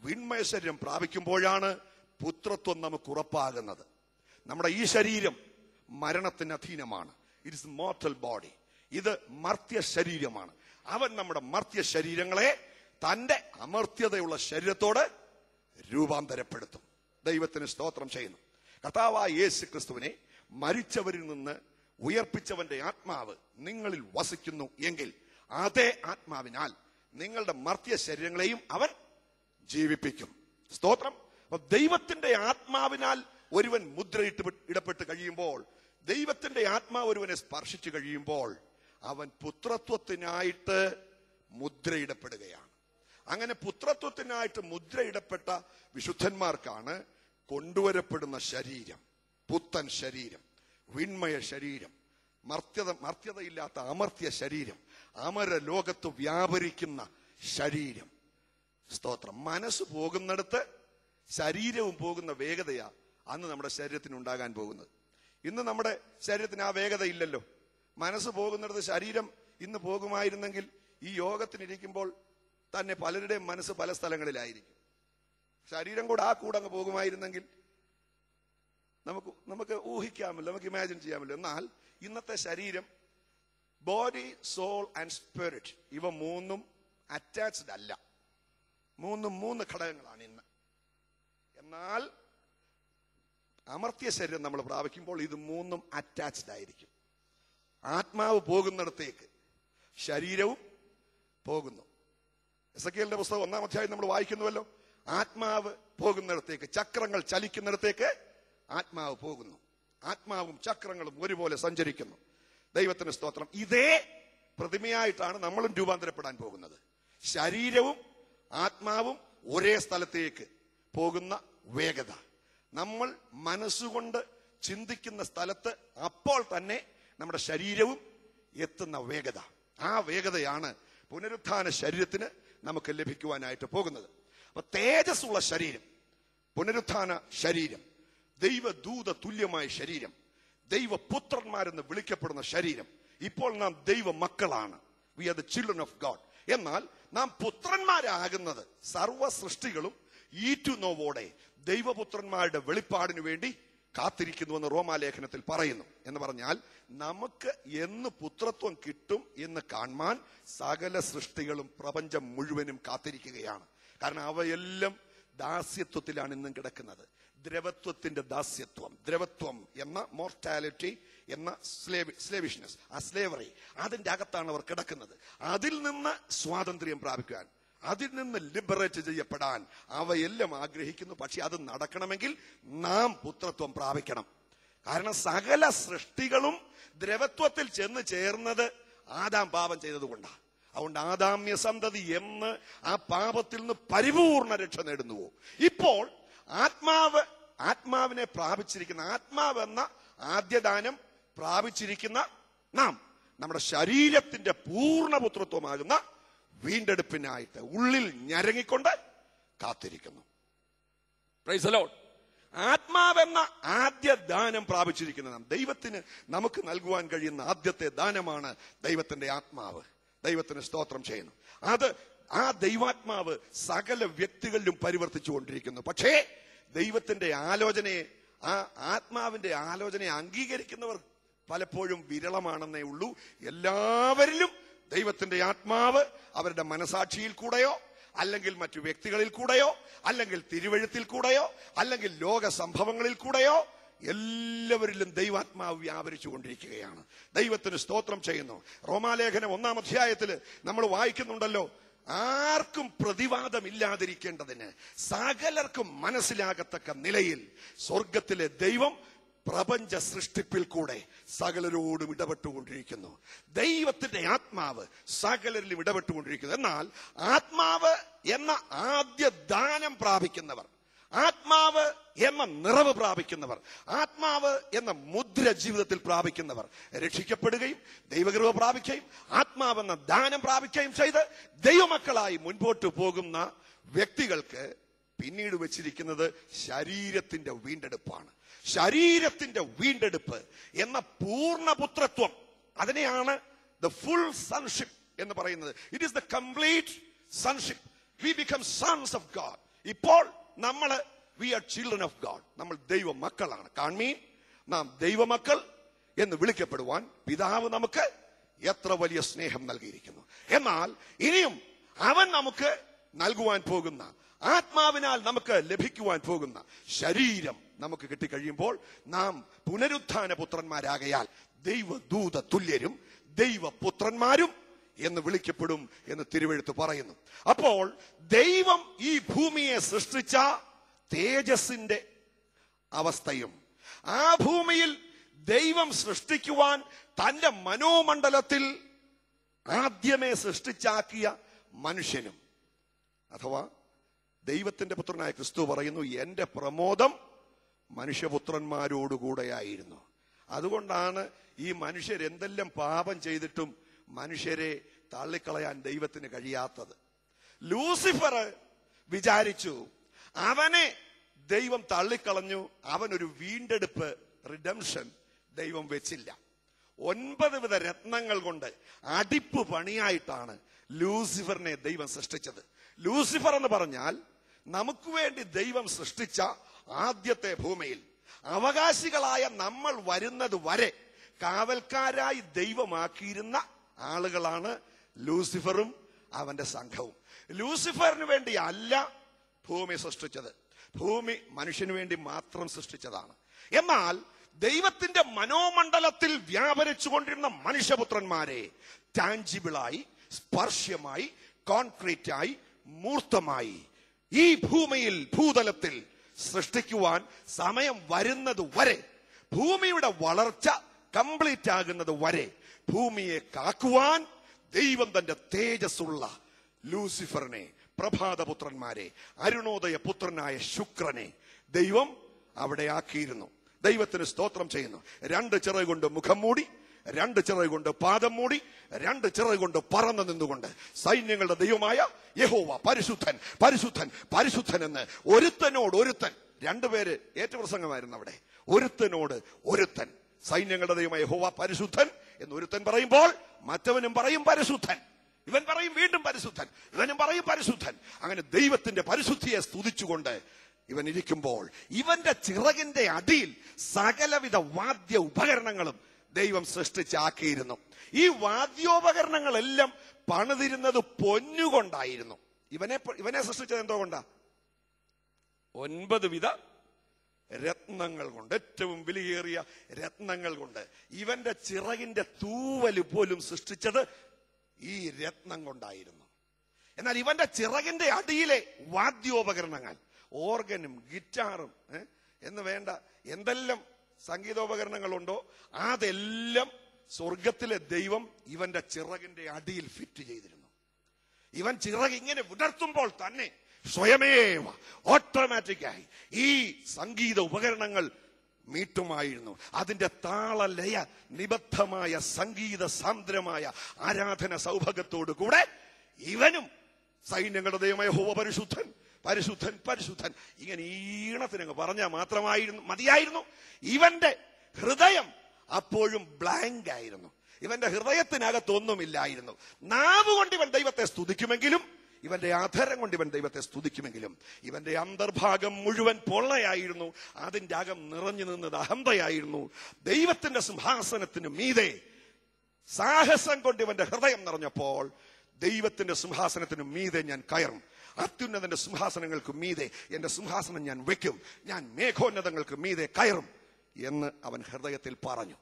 വിൺമയ ശരീരം പ്രാപിക്കുമ്പോഴാണ് പുത്രത്വം നമുക്ക് ഉറപ്പാകുന്നത്. നമ്മുടെ ഈ ശരീരം മരണത്തിന് അധീനമാണ്. ഇറ്റ്സ് മോർട്ടൽ ബോഡി ഇത് മർത്യ ശരീരമാണ്. അവൻ നമ്മുടെ മർത്യ ശരീരങ്ങളെ തന്റെ അമർത്യതയുള്ള ശരീരത്തോട് രൂപാന്തരപ്പെടുത്തും. ദൈവത്തിന് സ്തോത്രം ചെയ്യുന്നു. കർത്താവായ യേശു ക്രിസ്തുവിനെ മരിച്ചവരിൽ നിന്ന് ഉയർപ്പിച്ചവന്റെ ആത്മാവ് നിങ്ങളിൽ വസിക്കുന്നു എങ്കിൽ അതേ ആത്മാവിനാൽ നിങ്ങളുടെ മർത്യ ശരീരങ്ങളെയും അവൻ ജീവിപ്പിക്കും. സ്തോത്രം. അപ്പൊ ദൈവത്തിന്റെ ആത്മാവിനാൽ ഒരുവൻ മുദ്രയിട്ട് ഇടപെട്ട് കഴിയുമ്പോൾ ദൈവത്തിന്റെ ആത്മാവ് ഒരുവനെ സ്പർശിച്ചു കഴിയുമ്പോൾ അവൻ പുത്രത്വത്തിനായിട്ട് മുദ്രയിടപ്പെടുകയാണ്. അങ്ങനെ പുത്രത്വത്തിനായിട്ട് മുദ്രയിടപ്പെട്ട വിശുദ്ധന്മാർക്കാണ് കൊണ്ടുവരപ്പെടുന്ന ശരീരം പുത്തൻ ശരീരം. വിൺമയ ശരീരം മർത്യത മർത്യതയില്ലാത്ത അമർത്യ ശരീരം അമര ലോകത്ത് വ്യാപരിക്കുന്ന ശരീരം. സ്തോത്രം. മനസ്സ് പോകുന്നിടത്ത് ശരീരവും പോകുന്ന വേഗതയാ അന്ന് നമ്മുടെ ശരീരത്തിന് ഉണ്ടാകാൻ പോകുന്നത്. ഇന്ന് നമ്മുടെ ശരീരത്തിന് ആ വേഗത ഇല്ലല്ലോ. മനസ്സ് പോകുന്നിടത്ത് ശരീരം ഇന്ന് പോകുമായിരുന്നെങ്കിൽ ഈ യോഗത്തിനിരിക്കുമ്പോൾ തന്നെ പലരുടെയും മനസ്സ് പല സ്ഥലങ്ങളിലായിരിക്കും. ശരീരം കൂടെ ആ കൂടെ അങ്ങ് പോകുമായിരുന്നെങ്കിൽ നമുക്ക് നമുക്ക് ഊഹിക്കാമല്ലോ നമുക്ക് ഇമാജിൻ ചെയ്യാമല്ലോ. എന്നാൽ ഇന്നത്തെ ശരീരം ബോഡി സോൾ ആൻഡ് സ്പിരിറ്റ് ഇവ മൂന്നും അറ്റാച്ച്ഡ് അല്ല. മൂന്നും മൂന്ന് ഘടകങ്ങളാണ് ഇന്ന്. എന്നാൽ അമർത്തിയ ശരീരം നമ്മൾ പ്രാപിക്കുമ്പോൾ ഇത് മൂന്നും അറ്റാച്ച്ഡ് ആയിരിക്കും. ആത്മാവ് പോകുന്നിടത്തേക്ക് ശരീരവും പോകുന്നു. എസ് എ പുസ്തകം ഒന്നാം അധ്യായം നമ്മൾ വായിക്കുന്നുവല്ലോ. ആത്മാവ് പോകുന്നിടത്തേക്ക് ചക്രങ്ങൾ ചലിക്കുന്നിടത്തേക്ക് ആത്മാവ് പോകുന്നു. ആത്മാവും ചക്രങ്ങളും ഒരുപോലെ സഞ്ചരിക്കുന്നു. ദൈവത്തിന് സ്തോത്രം. ഇതേ പ്രതിമയായിട്ടാണ് നമ്മളും രൂപാന്തരപ്പെടാൻ പോകുന്നത്. ശരീരവും ആത്മാവും ഒരേ സ്ഥലത്തേക്ക് പോകുന്ന വേഗത. നമ്മൾ മനസ്സുകൊണ്ട് ചിന്തിക്കുന്ന സ്ഥലത്ത് അപ്പോൾ തന്നെ നമ്മുടെ ശരീരവും എത്തുന്ന വേഗത. ആ വേഗതയാണ് പുനരുത്ഥാന ശരീരത്തിന് നമുക്ക് ലഭിക്കുവാനായിട്ട് പോകുന്നത്. അപ്പൊ തേജസ്സുള്ള ശരീരം പുനരുത്ഥാന ശരീരം ദൈവദൂത തുല്യമായ ശരീരം ദൈവപുത്രന്മാരെന്ന് വിളിക്കപ്പെടുന്ന ശരീരം ഇപ്പോൾ നാം ദൈവ മക്കളാണ് we are the children of God എന്നാൽ നാം പുത്രന്മാരാകുന്നത് സർവ സൃഷ്ടികളും ഈറ്റുനോവോടെ ദൈവപുത്രന്മാരുടെ വെളിപ്പാടിനു വേണ്ടി കാത്തിരിക്കുന്നുവെന്ന് റോമാലേഖനത്തിൽ പറയുന്നു. എന്ന് പറഞ്ഞാൽ നമുക്ക് എന്ന് പുത്രത്വം കിട്ടും എന്ന് കാണുവാൻ സകല സൃഷ്ടികളും പ്രപഞ്ചം മുഴുവനും കാത്തിരിക്കുകയാണ്. കാരണം അവയെല്ലാം ദാസ്യത്വത്തിലാണ് ഇന്നും കിടക്കുന്നത്. ദ്രവത്വത്തിന്റെ ദാസ്യത്വം ദ്രവത്വം എന്ന മോർട്ടാലിറ്റി എന്ന സ്ലേവിഷ്നസ് ആ സ്ലേവറി അതിന്റെ അകത്താണ് അവർ കിടക്കുന്നത്. അതിൽ നിന്ന് സ്വാതന്ത്ര്യം പ്രാപിക്കാൻ അതിൽ നിന്ന് ലിബറേറ്റ് ചെയ്യപ്പെടാൻ അവയെല്ലാം ആഗ്രഹിക്കുന്നു. പക്ഷെ അത് നടക്കണമെങ്കിൽ നാം പുത്രത്വം പ്രാപിക്കണം. കാരണം സകല സൃഷ്ടികളും ദ്രവത്വത്തിൽ ചെന്ന് ചേർന്നത് ആദാം പാപം ചെയ്തതുകൊണ്ടാണ്. അതുകൊണ്ട് ആദാമ്യ സന്തതി എന്ന് ആ പാപത്തിൽ നിന്ന് പരിപൂർണ രക്ഷ നേടുന്നുവോ? ഇപ്പോൾ ആത്മാവ് ആത്മാവിനെ പ്രാപിച്ചിരിക്കുന്ന ആത്മാവ് എന്ന ആദ്യദാനം പ്രാപിച്ചിരിക്കുന്ന നാം നമ്മുടെ ശരീരത്തിന്റെ പൂർണപുത്രത്വമാകുന്ന വീണ്ടെടുപ്പിനായിട്ട് ഉള്ളിൽ ഞരങ്ങിക്കൊണ്ട് കാത്തിരിക്കുന്നു. ആത്മാവെന്ന ആദ്യ ദാനം പ്രാപിച്ചിരിക്കുന്ന നാം ദൈവത്തിന് നമുക്ക് നൽകുവാൻ കഴിയുന്ന ആദ്യത്തെ ദാനമാണ് ദൈവത്തിന്റെ ആത്മാവ്. ദൈവത്തിന് സ്തോത്രം ചെയ്യുന്നു. അത് ആ ദൈവാത്മാവ് സകല വ്യക്തികളിലും പരിവർത്തിച്ചു കൊണ്ടിരിക്കുന്നു. പക്ഷേ ദൈവത്തിന്റെ ആലോചനയെ ആ ആത്മാവിന്റെ ആലോചനയെ അംഗീകരിക്കുന്നവർ പലപ്പോഴും വിരളമാണെന്നേ ഉള്ളൂ. എല്ലാവരിലും ദൈവത്തിന്റെ ആത്മാവ് അവരുടെ മനസാക്ഷിയിൽ കൂടെയോ അല്ലെങ്കിൽ മറ്റു വ്യക്തികളിൽ കൂടെയോ അല്ലെങ്കിൽ തിരുവഴുത്തിൽ കൂടെയോ അല്ലെങ്കിൽ ലോക സംഭവങ്ങളിൽ കൂടെയോ എല്ലാവരിലും ദൈവാത്മാവ് വ്യാപരിച്ചു കൊണ്ടിരിക്കുകയാണ്. ദൈവത്തിന് സ്തോത്രം ചെയ്യുന്നു. റോമാലേഖനം ഒന്നാം അധ്യായത്തിൽ നമ്മൾ വായിക്കുന്നുണ്ടല്ലോ ആർക്കും പ്രതിവാദമില്ലാതിരിക്കേണ്ടതിന് സകലർക്കും മനസ്സിലാകത്തക്ക നിലയിൽ സ്വർഗത്തിലെ ദൈവം പ്രപഞ്ച സൃഷ്ടിപ്പിൽ കൂടെ സകലരോടും ഇടപെട്ടുകൊണ്ടിരിക്കുന്നു. ദൈവത്തിന്റെ ആത്മാവ് സകലരിലും ഇടപെട്ടുകൊണ്ടിരിക്കുന്നു. എന്നാൽ ആത്മാവ് എന്ന ആദ്യ ദാനം പ്രാപിക്കുന്നവർ ആത്മാവ് എന്ന നിറവ് പ്രാപിക്കുന്നവർ ആത്മാവ് എന്ന മുദ്ര ജീവിതത്തിൽ പ്രാപിക്കുന്നവർ രക്ഷിക്കപ്പെടുകയും ദൈവകൃപ പ്രാപിക്കുകയും ആത്മാവെന്ന ദാനം പ്രാപിക്കുകയും ചെയ്ത് ദൈവമക്കളായി മുൻപോട്ട് പോകുന്ന വ്യക്തികൾക്ക് പിന്നീട് വെച്ചിരിക്കുന്നത് ശരീരത്തിന്റെ വീണ്ടെടുപ്പാണ്. ശരീരത്തിന്റെ വീണ്ടെടുപ്പ് എന്ന പൂർണപുത്രത്വം അതിനെയാണ് ദ ഫുൾ സൺഷിപ്പ് എന്ന് പറയുന്നത്. It is the complete sonship we become sons of God ഇപ്പോൾ നമ്മൾ we are children of God നമ്മൾ ദൈവ മക്കളാണ് കാൺമീൻ നാം ദൈവമക്കൾ എന്ന് വിളിക്കപ്പെടുവാൻ പിതാവ് നമുക്ക് എത്ര വലിയ സ്നേഹം നൽകിയിരിക്കുന്നു. എന്നാൽ ഇനിയും അവൻ നമുക്ക് നൽകുവാൻ പോകുന്ന ആത്മാവിനാൽ നമുക്ക് ലഭിക്കുവാൻ പോകുന്ന ശരീരം നമുക്ക് കിട്ടിക്കഴിയുമ്പോൾ നാം പുനരുത്ഥാന പുത്രന്മാരാകയാൽ ദൈവദൂത തുല്യരും ദൈവപുത്രന്മാരും എന്ന് വിളിക്കപ്പെടും എന്ന് തിരുവെഴുത്ത് പറയുന്നു. അപ്പോൾ ദൈവം ഈ ഭൂമിയെ സൃഷ്ടിച്ച തേജസിന്റെ അവസ്ഥയും ആ ഭൂമിയിൽ ദൈവം സൃഷ്ടിക്കുവാൻ തന്റെ മനോമണ്ഡലത്തിൽ ആദ്യമേ സൃഷ്ടിച്ചാക്കിയ മനുഷ്യനും. അഥവാ ദൈവത്തിന്റെ പുത്രനായ ക്രിസ്തു പറയുന്നു എന്റെ പ്രമോദം മനുഷ്യപുത്രന്മാരോടുകൂടെയായിരുന്നു. അതുകൊണ്ടാണ് ഈ മനുഷ്യരെന്തെല്ലാം പാപം ചെയ്തിട്ടും മനുഷ്യരെ തള്ളിക്കളയാൻ ദൈവത്തിന് കഴിയാത്തത്. ലൂസിഫർ വിചാരിച്ചു അവനെ ദൈവം തള്ളിക്കളഞ്ഞു അവനൊരു വീണ്ടെടുപ്പ് റിഡംഷൻ ദൈവം വെച്ചില്ല. ഒൻപത് വിധ രത്നങ്ങൾ കൊണ്ട് അടിപ്പ് പണിയായിട്ടാണ് ലൂസിഫറിനെ ദൈവം സൃഷ്ടിച്ചത്. ലൂസിഫർ എന്ന് പറഞ്ഞാൽ നമുക്ക് വേണ്ടി ദൈവം സൃഷ്ടിച്ച ആദ്യത്തെ ഭൂമിയിൽ. അവകാശികളായ നമ്മൾ വരുന്നത് വരെ കാവൽക്കാരായി ദൈവമാക്കിയിരുന്ന ആളുകളാണ് ലൂസിഫറും അവന്റെ സംഘവും. ലൂസിഫറിന് വേണ്ടി അല്ല ഭൂമി സൃഷ്ടിച്ചത്. ഭൂമി മനുഷ്യന് വേണ്ടി മാത്രം സൃഷ്ടിച്ചതാണ്. എന്നാൽ ദൈവത്തിന്റെ മനോമണ്ഡലത്തിൽ വ്യാപരിച്ചുകൊണ്ടിരുന്ന മനുഷ്യപുത്രന്മാരെ ടാഞ്ചിബിളായി സ്പർശ്യമായി കോൺക്രീറ്റ് ആയി മൂർത്തമായി ഈ ഭൂമിയിൽ ഭൂതലത്തിൽ സൃഷ്ടിക്കുവാൻ സമയം വരുന്നത് വരെ ഭൂമിയുടെ വളർച്ച കംപ്ലീറ്റ് ആകുന്നത് വരെ ഭൂമിയെ കാക്കുവാൻ ദൈവം തന്റെ തേജസ്സുള്ള ലൂസിഫറിനെ പ്രഭാതപുത്രന്മാരെ അരുണോദയ പുത്രനായ ശുക്രനെ ദൈവം അവിടെ ആക്കിയിരുന്നു. ദൈവത്തിന് സ്തോത്രം ചെയ്യുന്നു. രണ്ട് ചിറക് കൊണ്ട് മുഖം മൂടി രണ്ട് ചിറക് കൊണ്ട് പാദം മൂടി രണ്ട് ചിറക് കൊണ്ട് പറന്നു നിന്നുകൊണ്ട് സൈന്യങ്ങളുടെ ദൈവമായ യഹോവ പരിശുദ്ധൻ പരിശുദ്ധൻ പരിശുദ്ധൻ എന്ന് ഒരുത്തനോട് ഒരുത്തൻ. രണ്ടുപേര് ഏറ്റുപ്രസംഗമായിരുന്നു അവിടെ. ഒരുത്തനോട് ഒരുത്തൻ. സൈന്യങ്ങളുടെ ദൈവമായ യഹോവ പരിശുദ്ധൻ എന്ന് ഒരുത്തൻ പറയുമ്പോൾ മറ്റവനും പറയും പരിശുദ്ധൻ. ഇവൻ പറയും വീണ്ടും പരിശുദ്ധൻ. ഇവനും പറയും പരിശുദ്ധൻ. അങ്ങനെ ദൈവത്തിന്റെ പരിശുദ്ധിയെ സ്തുതിച്ചുകൊണ്ട് ഇവൻ ഇരിക്കുമ്പോൾ ഇവന്റെ ചിറകിന്റെ അടിയിൽ സകലവിധ വാദ്യ ഉപകരണങ്ങളും ദൈവം സൃഷ്ടിച്ചാക്കിയിരുന്നു. ഈ വാദ്യോപകരണങ്ങളെല്ലാം പണിതിരുന്നത് പൊന്നുകൊണ്ടായിരുന്നു. ഇവനെ ഇവനെ സൃഷ്ടിച്ചത് എന്തോ കൊണ്ടാ? ഒൻപത് വിധ രത്നങ്ങൾ കൊണ്ട് ഏറ്റവും വിലയേറിയ രത്നങ്ങൾ കൊണ്ട് ഇവന്റെ ചിറകിന്റെ തൂവൽ പോലും സൃഷ്ടിച്ചത് ഈ രത്നം കൊണ്ടായിരുന്നു. എന്നാൽ ഇവന്റെ ചിറകിന്റെ അടിയിലെ വാദ്യോപകരണങ്ങൾ ഓർഗനും ഗിറ്റാറും എന്ന് വേണ്ട എന്തെല്ലാം സംഗീതോപകരണങ്ങളുണ്ടോ അതെല്ലാം സ്വർഗത്തിലെ ദൈവം ഇവന്റെ ചിറകിന്റെ അടിയിൽ ഫിറ്റ് ചെയ്തിരുന്നു. ഇവൻ ചിറക് ഇങ്ങനെ വിടർത്തുമ്പോൾ തന്നെ സ്വയമേവ ഓട്ടോമാറ്റിക്കായി ഈ സംഗീത ഉപകരണങ്ങൾ മീട്ടുമായിരുന്നു അതിന്റെ താളലയ നിബദ്ധമായ സംഗീത സാന്ദ്രമായ ആരാധന സൗഭാഗ്യത്തോടു കൂടെ ഇവനും സൈന്യങ്ങളുടെ ദൈവമായ ഹോവ പരിശുദ്ധൻ പരിശുദ്ധൻ പരിശുദ്ധൻ. ഇങ്ങനെ ഈണത്തിനങ്ങ് പറഞ്ഞാൽ മാത്രമായിരുന്നു മതിയായിരുന്നു. ഇവന്റെ ഹൃദയം അപ്പോഴും ബ്ലാങ്ക് ആയിരുന്നു. ഇവന്റെ ഹൃദയത്തിനകത്തൊന്നുമില്ലായിരുന്നു. നാവുകൊണ്ട് ഇവൻ ദൈവത്തെ സ്തുതിക്കുമെങ്കിലും ഇവന്റെ ആധാരം കൊണ്ട് ഇവൻ ദൈവത്തെ സ്തുതിക്കുമെങ്കിലും ഇവന്റെ അന്തർഭാഗം മുഴുവൻ പൊള്ളയായിരുന്നു. അതിന്റെ അകം നിറഞ്ഞു നിന്നത് അഹന്തയായിരുന്നു. ദൈവത്തിന്റെ സിംഹാസനത്തിന് മീതെ സാഹസം കൊണ്ട് ഇവന്റെ ഹൃദയം നിറഞ്ഞപ്പോൾ ദൈവത്തിന്റെ സിംഹാസനത്തിന് മീതെ ഞാൻ കയറും. അത്യുന്നതന്റെ സിംഹാസനങ്ങൾക്ക് മീതെ എന്റെ സിംഹാസനം ഞാൻ വെക്കും. ഞാൻ മേഘോന്നതങ്ങൾക്ക് മീതെ കയറും എന്ന് അവൻ ഹൃദയത്തിൽ പറഞ്ഞു.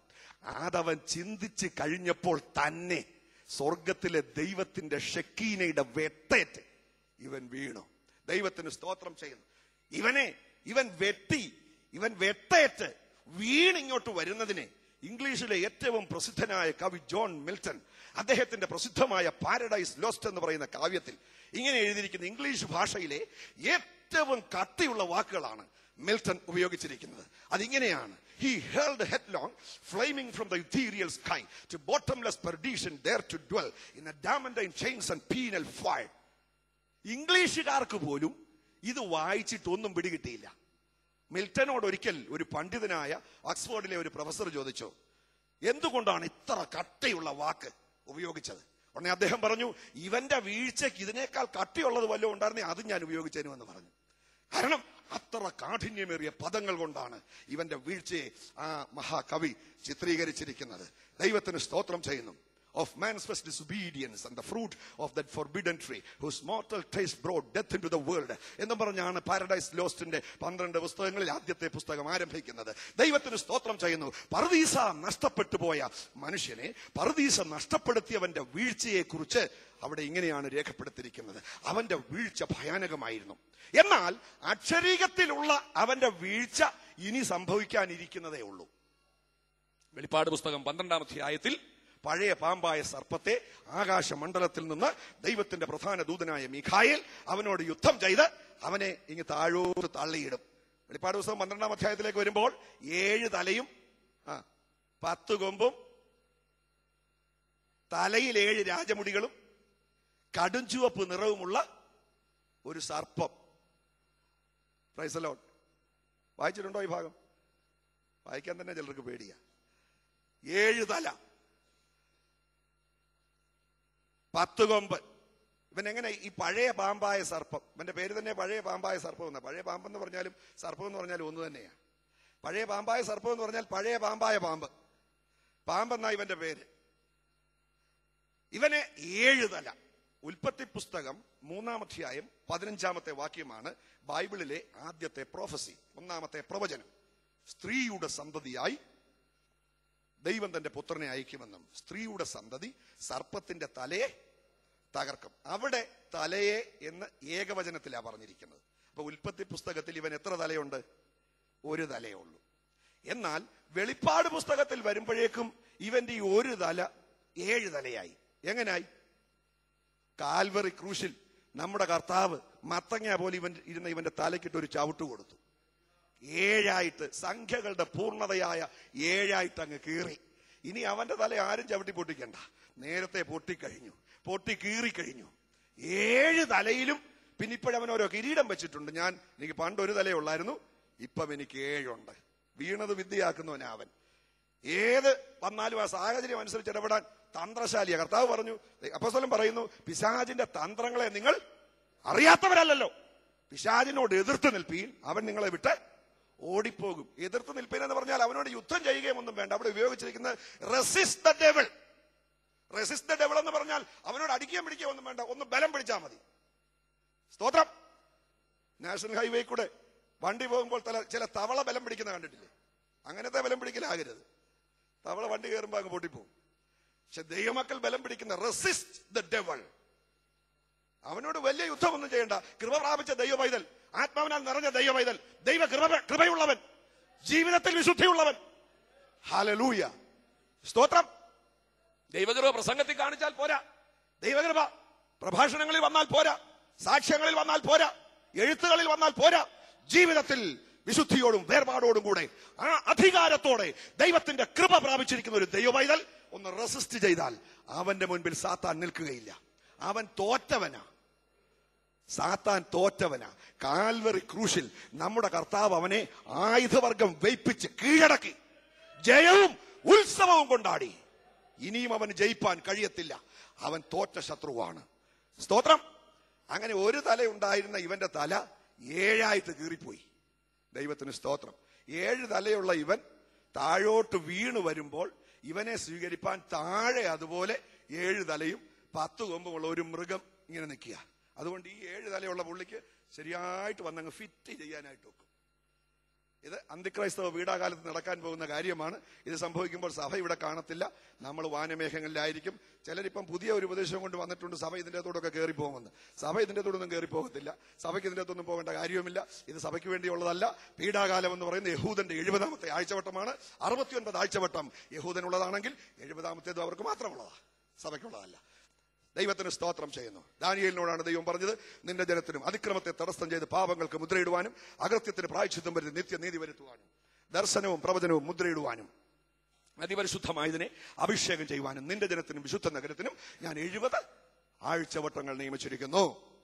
അതവൻ ചിന്തിച്ച് കഴിഞ്ഞപ്പോൾ തന്നെ സ്വർഗത്തിലെ ദൈവത്തിന്റെ ഷക്കീനയുടെ വെട്ടേറ്റ് ഇവൻ വീണു. ദൈവത്തിന് സ്തോത്രം ചെയ്യുന്നു. ഇവനെ ഇവൻ വെട്ടി ഇവൻ വെട്ടേറ്റ് വീണിങ്ങോട്ട് വരുന്നതിനെ ഇംഗ്ലീഷിലെ ഏറ്റവും പ്രസിദ്ധനായ കവി ജോൺ മിൽട്ടൺ അദ്ദേഹത്തിന്റെ പ്രസിദ്ധമായ പാരഡൈസ് ലോസ്റ്റ് എന്ന് പറയുന്ന കാവ്യത്തിൽ ഇങ്ങനെ എഴുതിയിരിക്കുന്ന ഇംഗ്ലീഷ് ഭാഷയിലെ ഏറ്റവും കട്ടിയുള്ള വാക്കുകളാണ് മിൽട്ടൺ ഉപയോഗിച്ചിരിക്കുന്നത്. അതിങ്ങനെയാണ് he held headlong flaming from the ethereal sky to bottomless perdition there to dwell in adamantine chains and penal fire ഇംഗ്ലീഷുകാർക്ക് പോലും ഇത് വായിച്ചിട്ടൊന്നും പിടികിട്ടിയില്ല. മിൽട്ടനോട് ഒരിക്കൽ ഒരു പണ്ഡിതനായ ഓക്സ്ഫോർഡിലെ ഒരു പ്രൊഫസർ ചോദിച്ചു എന്തുകൊണ്ടാണ് ഇത്ര കട്ടയുള്ള വാക്ക് ഉപയോഗിച്ചത്? ഉടനെ അദ്ദേഹം പറഞ്ഞു ഇവന്റെ വീഴ്ചയ്ക്ക് ഇതിനേക്കാൾ കട്ടിയുള്ളത് വല്ലതും ഉണ്ടായിരുന്നേ അത് ഞാൻ ഉപയോഗിച്ചതിനു എന്ന് പറഞ്ഞു. കാരണം അത്ര കാഠിന്യമേറിയ പദങ്ങൾ കൊണ്ടാണ് ഇവന്റെ വീഴ്ചയെ ആ മഹാകവി ചിത്രീകരിച്ചിരിക്കുന്നത്. ദൈവത്തിന് സ്തോത്രം ചെയ്യുന്നു. Of man's first disobedience and the fruit of that forbidden tree whose mortal taste brought death into the world. എന്ന് പറഞ്ഞാണ് പാരഡൈസ് ലോസ്റ്റിന്റെ പന്ത്രണ്ട് പുസ്തകങ്ങളിൽ ആദ്യത്തെ പുസ്തകം ആരംഭിക്കുന്നത്. ദൈവത്തിന് സ്തോത്രം ചെയ്യുന്നു. പർദീസ നഷ്ടപ്പെട്ടു പോയ മനുഷ്യനെ പർദീസ നഷ്ടപ്പെടുത്തിയവന്റെ വീഴ്ചയെ കുറിച്ച് അവിടെ ഇങ്ങനെയാണ് രേഖപ്പെടുത്തിയിരിക്കുന്നത്. അവന്റെ വീഴ്ച ഭയാനകമായിരുന്നു. എന്നാൽ അക്ഷരീകത്തിലുള്ള അവന്റെ വീഴ്ച ഇനി സംഭവിക്കാനിരിക്കുന്നതേ ഉള്ളൂ. വെളിപ്പാട് പുസ്തകം പന്ത്രണ്ടാം അധ്യായത്തിൽ പഴയ പാമ്പായ സർപ്പത്തെ ആകാശമണ്ഡലത്തിൽ നിന്ന് ദൈവത്തിന്റെ പ്രധാന ദൂതനായ മിഖായേൽ അവനോട് യുദ്ധം ചെയ്ത് അവനെ ഇങ്ങ് താഴോട്ട് തള്ളിയിടും. വെളിപ്പാട് ദിവസം പന്ത്രണ്ടാം അധ്യായത്തിലേക്ക് വരുമ്പോൾ ഏഴ് തലയും ആ പത്ത് കൊമ്പും തലയിൽ ഏഴ് രാജമുടികളും കടും ചുവപ്പ് നിറവുമുള്ള ഒരു സർപ്പം. പ്രൈസലോട്ട് വായിച്ചിട്ടുണ്ടോ ഈ ഭാഗം? വായിക്കാൻ തന്നെ ചിലർക്ക് പേടിയാ. ഏഴ് തല. പത്ത് കൊമ്പ് ഇവൻ എങ്ങനെ ഈ പഴയ പാമ്പായ സർപ്പം ഇവന്റെ പേര് തന്നെ പഴയ പാമ്പായ സർപ്പം എന്നാ. പഴയ പാമ്പ് എന്ന് പറഞ്ഞാലും സർപ്പം എന്ന് പറഞ്ഞാലും ഒന്ന് തന്നെയാ. പഴയ പാമ്പായ സർപ്പം എന്ന് പറഞ്ഞാൽ പഴയ പാമ്പായ പാമ്പ്. പാമ്പെന്നാ ഇവന്റെ പേര്. ഇവനെ ഏഴ് തല. ഉൽപ്പത്തി പുസ്തകം മൂന്നാം അധ്യായം പതിനഞ്ചാമത്തെ വാക്യമാണ് ബൈബിളിലെ ആദ്യത്തെ പ്രോഫസി ഒന്നാമത്തെ പ്രവചനം. സ്ത്രീയുടെ സന്തതിയായി ദൈവം തന്റെ പുത്രനെ അയക്കുമെന്നും സ്ത്രീയുടെ സന്തതി സർപ്പത്തിന്റെ തലയെ തകർക്കും. അവിടെ തലയെ എന്ന് ഏകവചനത്തിലാണ് പറഞ്ഞിരിക്കുന്നത്. അപ്പൊ ഉൽപ്പത്തി പുസ്തകത്തിൽ ഇവൻ എത്ര തലയുണ്ട്? ഒരു തലയേ ഉള്ളൂ. എന്നാൽ വെളിപ്പാട് പുസ്തകത്തിൽ വരുമ്പോഴേക്കും ഇവന്റെ ഈ ഒരു തല ഏഴ് തലയായി. എങ്ങനായി? കാൽവറി ക്രൂശിൽ നമ്മുടെ കർത്താവ് മത്തങ്ങ പോലെ ഇവൻ ഇരുന്ന ഇവന്റെ തലക്കിട്ട് ഒരു ചവിട്ട് കൊടുത്തു. ഏഴായിട്ട് സംഖ്യകളുടെ പൂർണതയായ ഏഴായിട്ട് അങ്ങ് കീറി. ഇനി അവന്റെ തല ആരും ചവിട്ടി പൊട്ടിക്കണ്ട. നേരത്തെ പൊട്ടിക്കഴിഞ്ഞു പൊട്ടി കീറിക്കഴിഞ്ഞു. ഏഴ് തലയിലും പിന്നെ ഇപ്പോഴവൻ ഓരോ കിരീടം വെച്ചിട്ടുണ്ട്. ഞാൻ എനിക്ക് പണ്ട് ഒരു തലയേ ഉള്ളായിരുന്നു ഇപ്പം എനിക്ക് ഏഴുണ്ട്. വീണത് വിദ്യയാക്കുന്നവനാ അവൻ. ഏത് വന്നാലും ആ സാഹചര്യം അനുസരിച്ച് ഇടപെടാൻ തന്ത്രശാലിയ. കർത്താവ് പറഞ്ഞു അപ്പസ്വലം പറയുന്നു പിശാജിന്റെ തന്ത്രങ്ങളെ നിങ്ങൾ അറിയാത്തവരല്ലല്ലോ. പിശാജിനോട് എതിർത്ത് നിൽപ്പീൻ അവൻ നിങ്ങളെ വിട്ട് ഓടിപ്പോകും. എതിർത്ത് നിൽപ്പിനെന്ന് പറഞ്ഞാൽ അവനോട് യുദ്ധം ചെയ്യുകയും ഒന്നും വേണ്ട. അവിടെ ഉപയോഗിച്ചിരിക്കുന്ന resist the devil resist the devil എന്ന് പറഞ്ഞാൽ അവനോട് അടിക്കുകയും പിടിക്കുകയും ഒന്നും വേണ്ട. ഒന്ന് ബലം പിടിച്ചാൽ മതി. സ്തോത്രം. നാഷണൽ ഹൈവേ കൂടെ വണ്ടി പോകുമ്പോൾ ചില തവള ബലം പിടിക്കുന്ന കണ്ടിട്ടില്ലേ? അങ്ങനത്തെ ബലം പിടിക്കലാകരുത്. തവള വണ്ടി കയറുമ്പോൾ അങ്ങ് പൊട്ടിപ്പോകും പക്ഷെ ദൈവമക്കൾ ബലം പിടിക്കുന്ന റെസിസ്റ്റ് ദ ഡെവൾ അവനോട് വലിയ യുദ്ധമൊന്നും ചെയ്യേണ്ട. കൃപ പ്രാപിച്ച ദൈവ പൈതൽ ആത്മാവിനാൽ നിറഞ്ഞ ദൈവമൈതൽ ദൈവ കൃപ കൃപയുള്ളവൻ. ജീവിതത്തിൽ വിശുദ്ധിയുള്ളവൻ. ഹാലലൂയ സ്തോത്രം. ദൈവകൃപ പ്രസംഗത്തിൽ കാണിച്ചാൽ പോരാ. ദൈവകൃപ പ്രഭാഷണങ്ങളിൽ വന്നാൽ പോരാ. സാക്ഷ്യങ്ങളിൽ വന്നാൽ പോരാ. എഴുത്തുകളിൽ വന്നാൽ പോരാ. ജീവിതത്തിൽ വിശുദ്ധിയോടും വേർപാടോടും കൂടെ ആ അധികാരത്തോടെ ദൈവത്തിന്റെ കൃപ പ്രാപിച്ചിരിക്കുന്ന ഒരു ദൈവപൈതൽ ഒന്ന് റെസിസ്റ്റ് ചെയ്താൽ അവന്റെ മുൻപിൽ സാത്താൻ നിൽക്കുകയില്ല. അവൻ തോറ്റവനാ. സാത്താൻ തോറ്റവനാ. കാൽവറി ക്രൂശിൽ നമ്മുടെ കർത്താവ് അവനെ ആയുധവർഗം വെയ്പ്പിച്ച് കീഴടക്കി. ജയവും ഉത്സവവും കൊണ്ടാടി. ഇനിയും അവന് ജയിപ്പാൻ കഴിയത്തില്ല. അവൻ തോറ്റ ശത്രുവാണ്. സ്തോത്രം. അങ്ങനെ ഒരു തല ഉണ്ടായിരുന്ന ഇവന്റെ തല ഏഴായിട്ട് കീറിപ്പോയി. ദൈവത്തിന് സ്തോത്രം. ഏഴ് തലയുള്ള ഇവൻ താഴോട്ട് വീണു വരുമ്പോൾ ഇവനെ സ്വീകരിപ്പാൻ താഴെ അതുപോലെ ഏഴ് തലയും പത്ത് കൊമ്പുമുള്ള ഒരു മൃഗം ഇങ്ങനെ നിൽക്കുക. അതുകൊണ്ട് ഈ ഏഴ് തലയുള്ള പുള്ളിക്ക് ശരിയായിട്ട് വന്നങ്ങ് ഫിറ്റ് ചെയ്യാനായിട്ട് വെക്കും. ഇത് അന്തിക്രൈസ്തവ വീടാകാലത്ത് നടക്കാൻ പോകുന്ന കാര്യമാണ്. ഇത് സംഭവിക്കുമ്പോൾ സഭ ഇവിടെ കാണത്തില്ല. നമ്മൾ വാനമേഘങ്ങളിലായിരിക്കും. ചിലരിപ്പം പുതിയ ഒരു ഉപദേശം കൊണ്ട് വന്നിട്ടുണ്ട് സഭ ഇതിന്റെ അകത്തോടൊക്കെ കയറി പോകുമെന്ന്. സഭ ഇതിന്റെ അകത്തോടൊന്നും കയറി പോകത്തില്ല. സഭയ്ക്ക് ഇതിന്റെ അകത്തൊന്നും പോകേണ്ട കാര്യവുമില്ല. ഇത് സഭയ്ക്ക് വേണ്ടിയുള്ളതല്ല. പീഡാകാലം എന്ന് പറയുന്നത് യഹൂദന്റെ എഴുപതാമത്തെ ആഴ്ചവട്ടമാണ്. അറുപത്തിയൊൻപത് ആഴ്ചവട്ടം യഹൂദനുള്ളതാണെങ്കിൽ എഴുപതാമത്തേത് അവർക്ക് മാത്രമുള്ളതാണ്. സഭയ്ക്കുള്ളതല്ല. ദൈവത്തിന് സ്തോത്രം ചെയ്യുന്നു. ദാനിയലിനോടാണ് ദൈവം പറഞ്ഞത് നിന്റെ ജനത്തിനും അതിക്രമത്തെ തടസ്സം ചെയ്ത് പാപങ്ങൾക്ക് മുദ്രയിടുവാനും അകൃത്യത്തിന് പ്രായച്ചിത്തം വരുത്തി നിത്യനീതി വരുത്തുവാനും ദർശനവും പ്രവചനവും മുദ്രയിടുവാനും അതിപരിശുദ്ധമായതിനെ അഭിഷേകം ചെയ്യുവാനും നിന്റെ ജനത്തിനും വിശുദ്ധ നഗരത്തിനും ഞാൻ എഴുപത് ആഴ്ചവട്ടങ്ങൾ നിയമിച്ചിരിക്കുന്നു.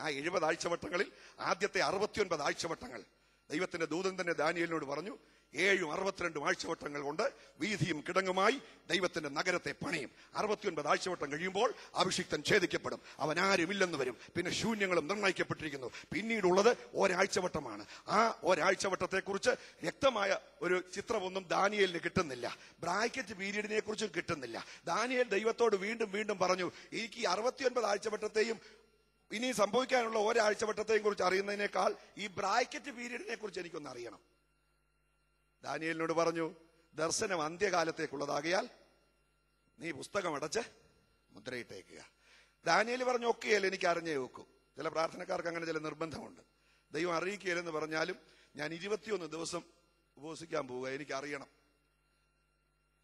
ആ എഴുപത് ആഴ്ചവട്ടങ്ങളിൽ ആദ്യത്തെ അറുപത്തിയൊൻപത് ആഴ്ചവട്ടങ്ങൾ ദൈവത്തിന്റെ ദൂതൻ തന്നെ ദാനിയലിനോട് പറഞ്ഞു ഏഴും അറുപത്തിരണ്ടും ആഴ്ചവട്ടങ്ങൾ കൊണ്ട് വീതിയും കിടങ്ങുമായി ദൈവത്തിന്റെ നഗരത്തെ പണിയും. അറുപത്തിയൊൻപത് ആഴ്ചവട്ടം കഴിയുമ്പോൾ അഭിഷിക്തൻ ഛേദിക്കപ്പെടും. അവൻ ആരുമില്ലെന്ന് വരും. പിന്നെ ശൂന്യങ്ങളും നിർണയിക്കപ്പെട്ടിരിക്കുന്നു. പിന്നീടുള്ളത് ഒരാഴ്ചവട്ടമാണ്. ആ ഒരാഴ്ചവട്ടത്തെ കുറിച്ച് വ്യക്തമായ ഒരു ചിത്രമൊന്നും ദാനിയലിന് കിട്ടുന്നില്ല. ബ്രാക്കറ്റ് പീരീഡിനെ കുറിച്ചും കിട്ടുന്നില്ല. ദാനിയൽ ദൈവത്തോട് വീണ്ടും വീണ്ടും പറഞ്ഞു എനിക്ക് അറുപത്തിയൊൻപത് ആഴ്ചവട്ടത്തെയും ഇനി സംഭവിക്കാനുള്ള ഒരാഴ്ചവട്ടത്തെയും കുറിച്ച് അറിയുന്നതിനേക്കാൾ ഈ ബ്രാക്കറ്റ് പീരീഡിനെ കുറിച്ച് എനിക്കൊന്ന് അറിയണം. ദാനിയലിനോട് പറഞ്ഞു ദർശനം അന്ത്യകാലത്തേക്കുള്ളതാകിയാൽ നീ പുസ്തകം അടച്ച് മുദ്രയിട്ടേക്കുക. ദാനിയൽ പറഞ്ഞു ഒക്കെയല്ല എനിക്ക് അറിഞ്ഞേ വെക്കും. ചില പ്രാർത്ഥനക്കാർക്ക് അങ്ങനെ ചില നിർബന്ധമുണ്ട്. ദൈവം അറിയിക്കുകയില്ലെന്ന് പറഞ്ഞാലും ഞാൻ ഇരുപത്തിയൊന്ന് ദിവസം ഉപവസിക്കാൻ പോവുക എനിക്ക് അറിയണം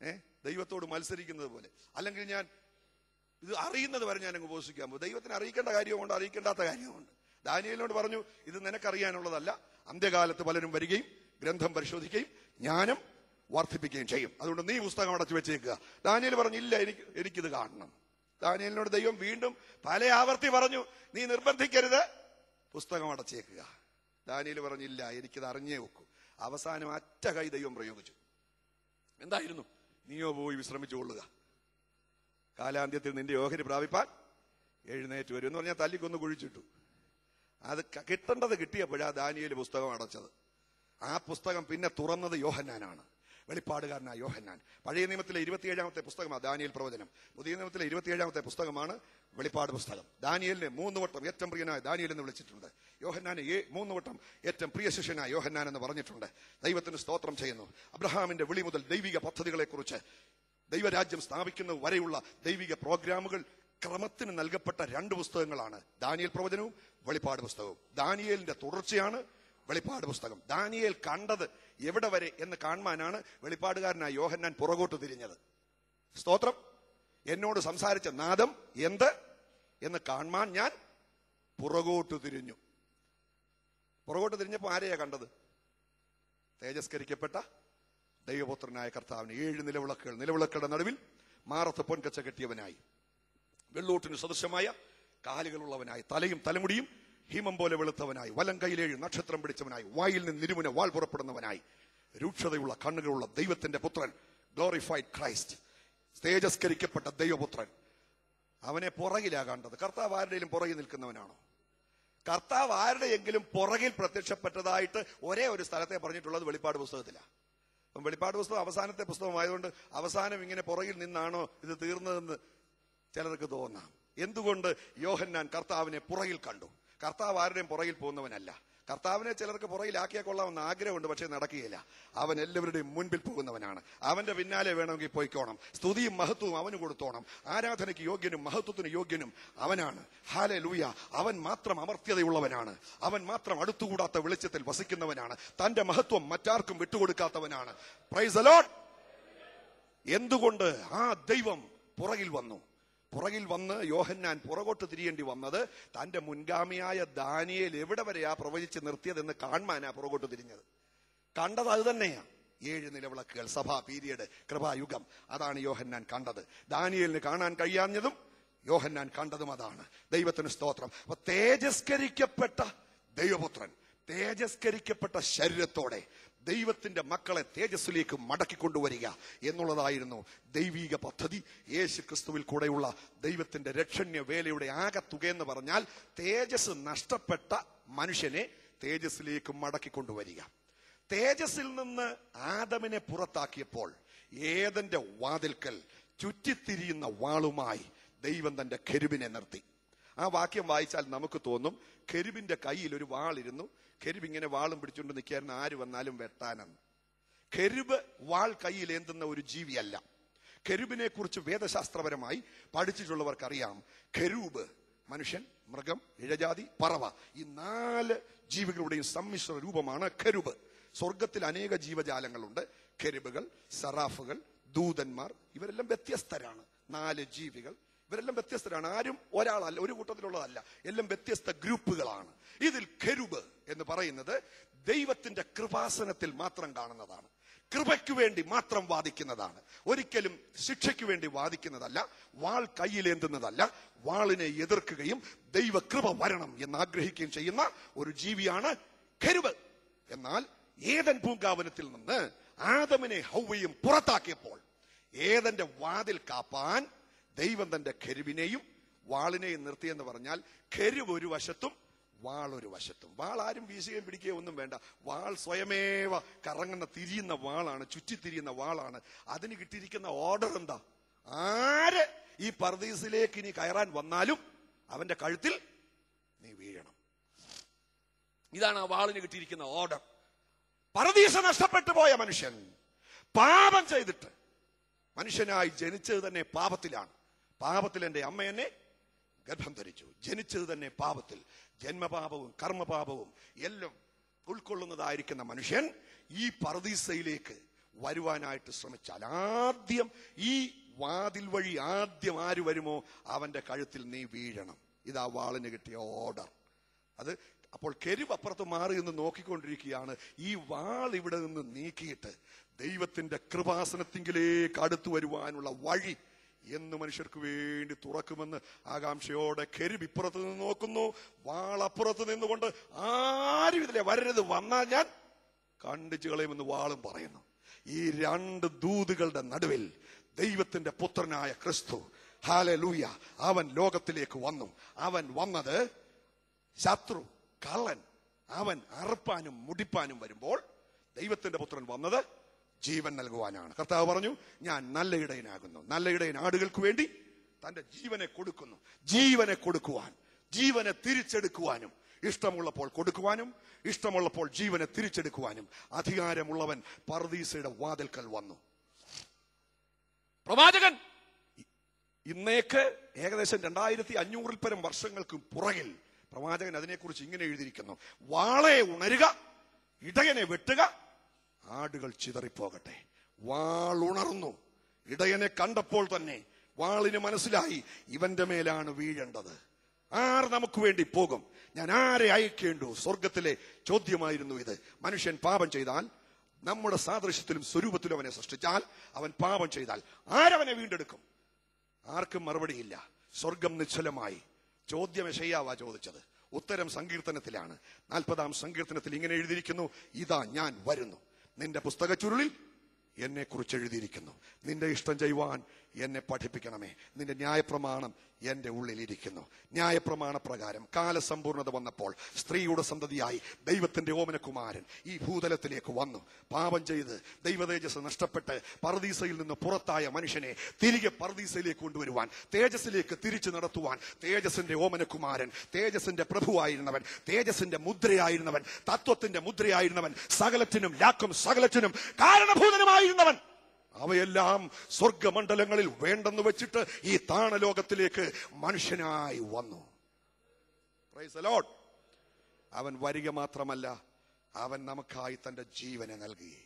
ഏ? ദൈവത്തോട് മത്സരിക്കുന്നത് പോലെ. അല്ലെങ്കിൽ ഞാൻ ഇത് അറിയുന്നത് വരെ ഞാൻ അങ്ങ് ഉപവസിക്കാൻ പോകും ദൈവത്തിന് അറിയിക്കേണ്ട കാര്യമുണ്ട് അറിയിക്കേണ്ടാത്ത കാര്യമുണ്ട് ദാനിയലിനോട് പറഞ്ഞു ഇത് നിനക്കറിയാനുള്ളതല്ല. അന്ത്യകാലത്ത് പലരും വരികയും ഗ്രന്ഥം പരിശോധിക്കുകയും ജ്ഞാനം വർദ്ധിപ്പിക്കുകയും ചെയ്യും. അതുകൊണ്ട് നീ പുസ്തകം അടച്ചു വെച്ചേക്കുക. ദാനിയൽ പറഞ്ഞു ഇല്ല എനിക്ക് എനിക്കിത് കാണണം. ദാനിയലിനോട് ദൈവം വീണ്ടും പല ആവർത്തി പറഞ്ഞു നീ നിർബന്ധിക്കരുത് പുസ്തകം അടച്ചേക്കുക. ദാനിയൽ പറഞ്ഞില്ല എനിക്കിത് അറിഞ്ഞേ വെക്കൂ അവസാനം അറ്റ കൈ ദൈവം പ്രയോഗിച്ചു. എന്തായിരുന്നു? നീയോ പോയി വിശ്രമിച്ചുകൊള്ളുക കാലാന്ത്യത്തിൽ നിന്റെ ഓഹരി പ്രാപിപ്പാൻ എഴുന്നേറ്റ് വരും എന്ന് പറഞ്ഞാൽ തല്ലിക്കൊന്ന് കുഴിച്ചിട്ടു. അത് കിട്ടേണ്ടത് കിട്ടിയപ്പോഴാ ദാനിയൽ പുസ്തകം അടച്ചത്. ആ പുസ്തകം പിന്നെ തുറന്നത് യോഹന്നാനാണ്. വെളിപ്പാടുകാരനായ യോഹന്നാൻ. പഴയ നിയമത്തിലെ ഇരുപത്തിയേഴാമത്തെ പുസ്തകമാണ് ദാനിയൽ പ്രവചനം. പുതിയ നിയമത്തിലെ ഇരുപത്തിയേഴാമത്തെ പുസ്തകമാണ് വെളിപ്പാട് പുസ്തകം. ദാനിയലിനെ മൂന്ന് വട്ടം ഏറ്റവും പ്രിയനായ ദാനിയൽ എന്ന് വിളിച്ചിട്ടുണ്ട്. യോഹന്നാനെ ഏ- മൂന്ന് വട്ടം ഏറ്റവും പ്രിയ ശിഷ്യനായ യോഹന്നാൻ എന്ന് പറഞ്ഞിട്ടുണ്ട്. ദൈവത്തിന് സ്തോത്രം ചെയ്യുന്നു. അബ്രഹാമിന്റെ വിളി മുതൽ ദൈവിക പദ്ധതികളെക്കുറിച്ച് ദൈവരാജ്യം സ്ഥാപിക്കുന്ന വരെയുള്ള ദൈവിക പ്രോഗ്രാമുകൾ ക്രമത്തിന് നൽകപ്പെട്ട രണ്ട് പുസ്തകങ്ങളാണ് ദാനിയൽ പ്രവചനവും വെളിപ്പാട് പുസ്തകവും. ദാനിയലിന്റെ തുടർച്ചയാണ് വെളിപ്പാട് പുസ്തകം. ദാനിയേൽ കണ്ടത് എവിടെ വരെ എന്ന് കാണുവാനാണ് വെളിപ്പാടുകാരനായ യോഹന്നാൻ പുറകോട്ട് തിരിഞ്ഞത്. സ്തോത്രം. എന്നോട് സംസാരിച്ച നാദം എന്ത് എന്ന് കാണുവാൻ ഞാൻ പുറകോട്ട് തിരിഞ്ഞു. പുറകോട്ട് തിരിഞ്ഞപ്പോൾ ആരെയാ കണ്ടത്? തേജസ്കരിക്കപ്പെട്ട ദൈവപുത്രനായ കർത്താവിന് ഏഴ് നിലവിളക്കുകൾ. നിലവിളക്കുകളുടെ നടുവിൽ മാറത്ത് പൊൻകച്ച കെട്ടിയവനായി. വെള്ളോട്ടിന് സദൃശമായ കാലുകളുള്ളവനായി. തലയും തലമുടിയും ഹിമം പോലെ വെളുത്തവനായി വലം കൈയിലേഴ് നക്ഷത്രം പിടിച്ചവനായി വായിൽ നിന്ന് നിരുമുന വാൾ പുറപ്പെടുന്നവനായി രൂക്ഷതയുള്ള കണ്ണുകളുള്ള ദൈവത്തിന്റെ പുത്രൻ ഗ്ലോറിഫൈഡ് ക്രൈസ്റ്റ് തേജസ്കരിക്കപ്പെട്ട ദൈവപുത്രൻ. അവനെ പുറകിലാ കണ്ടത് കർത്താവ് ആരുടെയും പുറകിൽ നിൽക്കുന്നവനാണോ? കർത്താവ് ആരുടെയെങ്കിലും പുറകിൽ പ്രത്യക്ഷപ്പെട്ടതായിട്ട് ഒരേ ഒരു സ്ഥലത്തെ പറഞ്ഞിട്ടുള്ളത് വെളിപ്പാട് പുസ്തകത്തിലാണ് അപ്പം വെളിപ്പാട് പുസ്തകം അവസാനത്തെ പുസ്തകമായതുകൊണ്ട് അവസാനം ഇങ്ങനെ പുറകിൽ നിന്നാണോ ഇത് തീർന്നതെന്ന് ചിലർക്ക് തോന്നാം. എന്തുകൊണ്ട് യോഹന്നാൻ കർത്താവിനെ പുറകിൽ കണ്ടു? കർത്താവ് ആരുടെയും പുറകിൽ പോകുന്നവനല്ല. കർത്താവിനെ ചിലർക്ക് പുറകിലാക്കിയാൽ കൊള്ളാമെന്ന് ആഗ്രഹമുണ്ട് പക്ഷെ നടക്കുകയില്ല. അവൻ എല്ലാവരുടെയും മുൻപിൽ പോകുന്നവനാണ്. അവന്റെ പിന്നാലെ വേണമെങ്കിൽ പോയിക്കോണം. സ്തുതിയും മഹത്വവും അവന് കൊടുത്തോണം. ആരാധനയ്ക്ക് യോഗ്യനും മഹത്വത്തിന് യോഗ്യനും അവനാണ്. ഹാലെ ലൂയ അവൻ മാത്രം അമർത്യതയുള്ളവനാണ്. അവൻ മാത്രം അടുത്തുകൂടാത്ത വെളിച്ചത്തിൽ വസിക്കുന്നവനാണ്. തന്റെ മഹത്വം മറ്റാർക്കും വിട്ടുകൊടുക്കാത്തവനാണ്. പ്രൈസ് അലോട്ട് എന്തുകൊണ്ട് ആ ദൈവം പുറകിൽ വന്നു? പുറകിൽ വന്ന് യോഹന്നാൻ പുറകോട്ട് തിരിയേണ്ടി വന്നത് തന്റെ മുൻഗാമിയായ ദാനിയേൽ എവിടെ വരെയാ പ്രവചിച്ച് നിർത്തിയതെന്ന് കാണാനാ പുറകോട്ട് തിരിഞ്ഞത്. കണ്ടത് അത് തന്നെയാ. ഏഴ് നിലവിളക്കുകൾ സഭാ പീരിയഡ് കൃപായുഗം. അതാണ് യോഹന്നാൻ കണ്ടത്. ദാനിയേലിന് കാണാൻ കഴിയാഞ്ഞതും യോഹന്നാൻ കണ്ടതും അതാണ്. ദൈവത്തിന് സ്തോത്രം. അപ്പൊ തേജസ്കരിക്കപ്പെട്ട ദൈവപുത്രൻ തേജസ്കരിക്കപ്പെട്ട ശരീരത്തോടെ ദൈവത്തിന്റെ മക്കളെ തേജസ്സിലേക്ക് മടക്കി കൊണ്ടുവരിക എന്നുള്ളതായിരുന്നു ദൈവീക പദ്ധതി. യേശു ക്രിസ്തുവിൽ കൂടെയുള്ള ദൈവത്തിന്റെ രക്ഷണ്യ വേലയുടെ ആകത്തുക എന്ന് പറഞ്ഞാൽ തേജസ് നഷ്ടപ്പെട്ട മനുഷ്യനെ തേജസ്സിലേക്ക് മടക്കി കൊണ്ടുവരിക. തേജസ്സിൽ നിന്ന് ആദമിനെ പുറത്താക്കിയപ്പോൾ ഏതന്റെ വാതിൽക്കൽ ചുറ്റിത്തിരിയുന്ന വാളുമായി ദൈവം തന്റെ കെരുവിനെ നിർത്തി. ആ വാക്യം വായിച്ചാൽ നമുക്ക് തോന്നും കെരുവിന്റെ കയ്യിൽ ഒരു വാളിരുന്നു കെരുവ് ഇങ്ങനെ വാളും പിടിച്ചുകൊണ്ട് നിൽക്കായിരുന്നു ആര് വന്നാലും വെട്ടാനെന്ന് കെരുവ് വാൾ കയ്യിൽ ഏന്തുന്ന ഒരു ജീവിയല്ല. കെരുബിനെ കുറിച്ച് വേദശാസ്ത്രപരമായി പഠിച്ചിട്ടുള്ളവർക്കറിയാം. കെരൂബ് മനുഷ്യൻ മൃഗം ഇഴജാതി പറവ ഈ നാല് ജീവികളുടെയും സമ്മിശ്ര രൂപമാണ് കെരുബ്. സ്വർഗത്തിൽ അനേക ജീവജാലങ്ങളുണ്ട്. കെരുബുകൾ സറാഫുകൾ ദൂതന്മാർ ഇവരെല്ലാം വ്യത്യസ്തരാണ്. നാല് ജീവികൾ. ഇവരെല്ലാം വ്യത്യസ്തരാണ്. ആരും ഒരാളല്ല ഒരു കൂട്ടത്തിലുള്ളതല്ല. എല്ലാം വ്യത്യസ്ത ഗ്രൂപ്പുകളാണ്. ഇതിൽ കെരുബ് എന്ന് പറയുന്നത് ദൈവത്തിന്റെ കൃപാസനത്തിൽ മാത്രം കാണുന്നതാണ്. കൃപയ്ക്ക് വേണ്ടി മാത്രം വാദിക്കുന്നതാണ്. ഒരിക്കലും ശിക്ഷയ്ക്ക് വേണ്ടി വാദിക്കുന്നതല്ല വാൾ കയ്യിലേന്തുന്നതല്ല വാളിനെ എതിർക്കുകയും ദൈവകൃപ വരണം എന്ന് ആഗ്രഹിക്കുകയും ചെയ്യുന്ന ഒരു ജീവിയാണ് കരുവ് എന്നാൽ ഏതൻ പൂങ്കാവനത്തിൽ നിന്ന് ആദമിനെ ഹൗവയും പുറത്താക്കിയപ്പോൾ ഏതന്റെ വാതിൽ കാപ്പാൻ ദൈവം തന്റെ കെരുവിനെയും വാളിനെയും നിർത്തി എന്ന് പറഞ്ഞാൽ കെരുവ് ഒരു വശത്തും വാൾ ഒരു വശത്തും. വാൾ ആരും വീശുകയും പിടിക്കുകയോ ഒന്നും വേണ്ട. വാൾ സ്വയമേവ കറങ്ങുന്ന തിരിയുന്ന വാളാണ് ചുറ്റിത്തിരിയുന്ന വാളാണ്. അതിന് കിട്ടിയിരിക്കുന്ന ഓർഡർ എന്താ? ആര് ഈ പർദീസിലേക്ക് ഇനി കയറാൻ വന്നാലും അവന്റെ കഴുത്തിൽ നീ വീഴണം. ഇതാണ് ആ വാളിന് കിട്ടിയിരിക്കുന്ന ഓർഡർ പർദീസ നഷ്ടപ്പെട്ടു പോയ മനുഷ്യൻ. പാപം ചെയ്തിട്ട് മനുഷ്യനായി ജനിച്ചത് തന്നെ പാപത്തിലാണ്. പാപത്തിൽ എന്റെ അമ്മ എന്നെ ഗർഭം ധരിച്ചു. ജനിച്ചത് തന്നെ പാപത്തിൽ. ജന്മപാപവും കർമ്മപാപവും എല്ലാം ഉൾക്കൊള്ളുന്നതായിരിക്കുന്ന മനുഷ്യൻ ഈ പറദീസയിലേക്ക് വരുവാനായിട്ട് ശ്രമിച്ചാൽ ആദ്യം ഈ വാതിൽ വഴി ആദ്യം ആര് വരുമോ അവന്റെ കഴുത്തിൽ നീ വീഴണം. ഇതാ വാളിന് കിട്ടിയ ഓർഡർ. അത് അപ്പോൾ കെരുവ് അപ്പുറത്ത് മാറി നിന്ന് നോക്കിക്കൊണ്ടിരിക്കുകയാണ്. ഈ വാൾ ഇവിടെ നിന്ന് നീക്കിയിട്ട് ദൈവത്തിന്റെ കൃപാസനത്തിങ്കിലേക്ക് അടുത്തു വരുവാനുള്ള വഴി എന്ന് മനുഷ്യർക്ക് വേണ്ടി തുറക്കുമെന്ന് ആകാംക്ഷയോടെ ഇപ്പുറത്ത് നിന്ന് നോക്കുന്നു. വാളപ്പുറത്ത് നിന്നുകൊണ്ട് ആരും ഇതിലെ വരരുത്. വന്നാൽ ഞാൻ കണ്ടിച്ചു കളയുമെന്ന് വാളും പറയുന്നു. ഈ രണ്ട് ദൂതുകളുടെ നടുവിൽ ദൈവത്തിന്റെ പുത്രനായ ക്രിസ്തു ഹാലലൂയ അവൻ ലോകത്തിലേക്ക് വന്നു. അവൻ വന്നത് ശത്രു കള്ളൻ. അവൻ അറുപ്പാനും മുടിപ്പാനും വരുമ്പോൾ ദൈവത്തിന്റെ പുത്രൻ വന്നത് ജീവൻ നൽകുവാനാണ്. കർത്താവ് പറഞ്ഞു ഞാൻ നല്ല ഇടയനാകുന്നു. നല്ല ഇടയൻ ആടുകൾക്ക് വേണ്ടി തന്റെ ജീവനെ കൊടുക്കുന്നു. ജീവനെ കൊടുക്കുവാൻ ജീവനെ തിരിച്ചെടുക്കുവാനും ഇഷ്ടമുള്ളപ്പോൾ കൊടുക്കുവാനും ഇഷ്ടമുള്ളപ്പോൾ ജീവനെ തിരിച്ചെടുക്കുവാനും അധികാരമുള്ളവൻ പർദീസയുടെ വാതിൽക്കൽ വന്നു. പ്രവാചകൻ ഇന്നേക്ക് ഏകദേശം രണ്ടായിരത്തി അഞ്ഞൂറിൽ പരം വർഷങ്ങൾക്ക് പുറകിൽ പ്രവാചകൻ അതിനെക്കുറിച്ച് ഇങ്ങനെ എഴുതിയിരിക്കുന്നു. വാളെ ഉണരുക ഇടയനെ വെട്ടുക ആടുകൾ ചിതറിപ്പോകട്ടെ. വാളുണർന്നു ഇടയനെ കണ്ടപ്പോൾ തന്നെ വാളിന് മനസ്സിലായി ഇവന്റെ മേലാണ് വീഴേണ്ടത്. ആർ നമുക്ക് വേണ്ടി പോകും? ഞാൻ ആരെ അയക്കേണ്ടു? സ്വർഗത്തിലെ ചോദ്യമായിരുന്നു ഇത്. മനുഷ്യൻ പാപം ചെയ്താൽ നമ്മുടെ സാദൃശ്യത്തിലും സ്വരൂപത്തിലും അവനെ സൃഷ്ടിച്ചാൽ അവൻ പാപം ചെയ്താൽ ആരവനെ വീണ്ടെടുക്കും? ആർക്കും മറുപടിയില്ല. സ്വർഗം നിശ്ചലമായി. ചോദ്യം ശയ്യാവാ ചോദിച്ചത്. ഉത്തരം സങ്കീർത്തനത്തിലാണ്. നാൽപ്പതാം സങ്കീർത്തനത്തിൽ ഇങ്ങനെ എഴുതിയിരിക്കുന്നു. ഇതാ ഞാൻ വരുന്നു. നിന്റെ പുസ്തക ചുരുളിൽ എന്നെ കുറിച്ച് എഴുതിയിരിക്കുന്നു. നിന്റെ ഇഷ്ടം ചെയ്യുവാൻ എന്നെ പഠിപ്പിക്കണമേ. നിന്റെ ന്യായപ്രമാണം എന്റെ ഉള്ളിലിരിക്കുന്നു. ന്യായപ്രമാണ പ്രകാരം കാലസമ്പൂർണത വന്നപ്പോൾ സ്ത്രീയുടെ സന്തതിയായി ദൈവത്തിന്റെ ഓമനകുമാരൻ ഈ ഭൂതലത്തിലേക്ക് വന്നു. പാപം ചെയ്ത് ദൈവതേജസ് നഷ്ടപ്പെട്ട് പർദീസയിൽ നിന്ന് പുറത്തായ മനുഷ്യനെ തിരികെ പർദീസയിലേക്ക് കൊണ്ടുവരുവാൻ തേജസ്സിലേക്ക് തിരിച്ചു നടത്തുവാൻ തേജസിന്റെ ഓമനകുമാരൻ തേജസിന്റെ പ്രഭുവായിരുന്നവൻ തേജസിന്റെ മുദ്രയായിരുന്നവൻ തത്വത്തിന്റെ മുദ്രയായിരുന്നവൻ സകലത്തിനും ലാക്കും സകലത്തിനും കാരണഭൂതനുമായിരുന്നവൻ. അവയെല്ലാം സ്വർഗമണ്ഡലങ്ങളിൽ വേണ്ടെന്ന് വെച്ചിട്ട് ഈ താണലോകത്തിലേക്ക് മനുഷ്യനായി വന്നു. അവൻ വരിക മാത്രമല്ല അവൻ നമുക്കായി തന്റെ ജീവനെ നൽകി.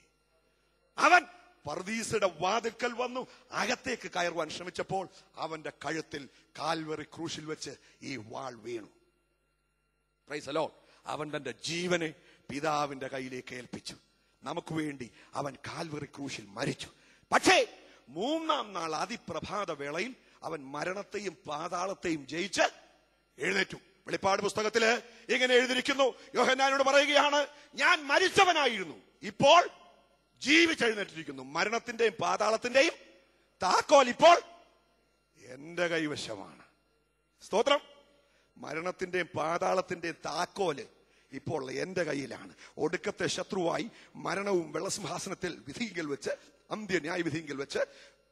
അവൻ പർദീസയുടെ വാതിൽക്കൽ വന്നു അകത്തേക്ക് കയറുവാൻ ശ്രമിച്ചപ്പോൾ അവന്റെ കഴുത്തിൽ കാൽവറി ക്രൂശിൽ വെച്ച് ഈ വാൾ വീണു. പ്രൈസ് അലോ അവൻ തന്റെ ജീവനെ പിതാവിന്റെ കയ്യിലേക്ക് ഏൽപ്പിച്ചു. നമുക്ക് വേണ്ടി അവൻ കാൽവറി ക്രൂശിൽ മരിച്ചു. പക്ഷേ മൂന്നാം നാൾ അതിപ്രഭാത വേളയിൽ അവൻ മരണത്തെയും പാതാളത്തെയും ജയിച്ച് എഴുന്നേറ്റു. വെളിപ്പാട് പുസ്തകത്തിൽ ഇങ്ങനെ എഴുതിയിരിക്കുന്നു. യോഹന്നാനോട് പറയുകയാണ് ഞാൻ മരിച്ചവനായിരുന്നു. ഇപ്പോൾ ജീവിച്ചെഴുന്നേറ്റിരിക്കുന്നു. മരണത്തിന്റെയും പാതാളത്തിന്റെയും താക്കോൽ ഇപ്പോൾ എന്റെ കൈവശമാണ്. സ്തോത്രം. മരണത്തിന്റെയും പാതാളത്തിന്റെയും താക്കോൽ ഇപ്പോൾ എന്റെ കയ്യിലാണ്. ഒടുക്കത്തെ ശത്രുവായി മരണവും വെള്ളസിംഹാസനത്തിൽ വിധിയിൽ വെച്ച് അന്ത്യ ന്യായവിധിയെങ്കിൽ വെച്ച്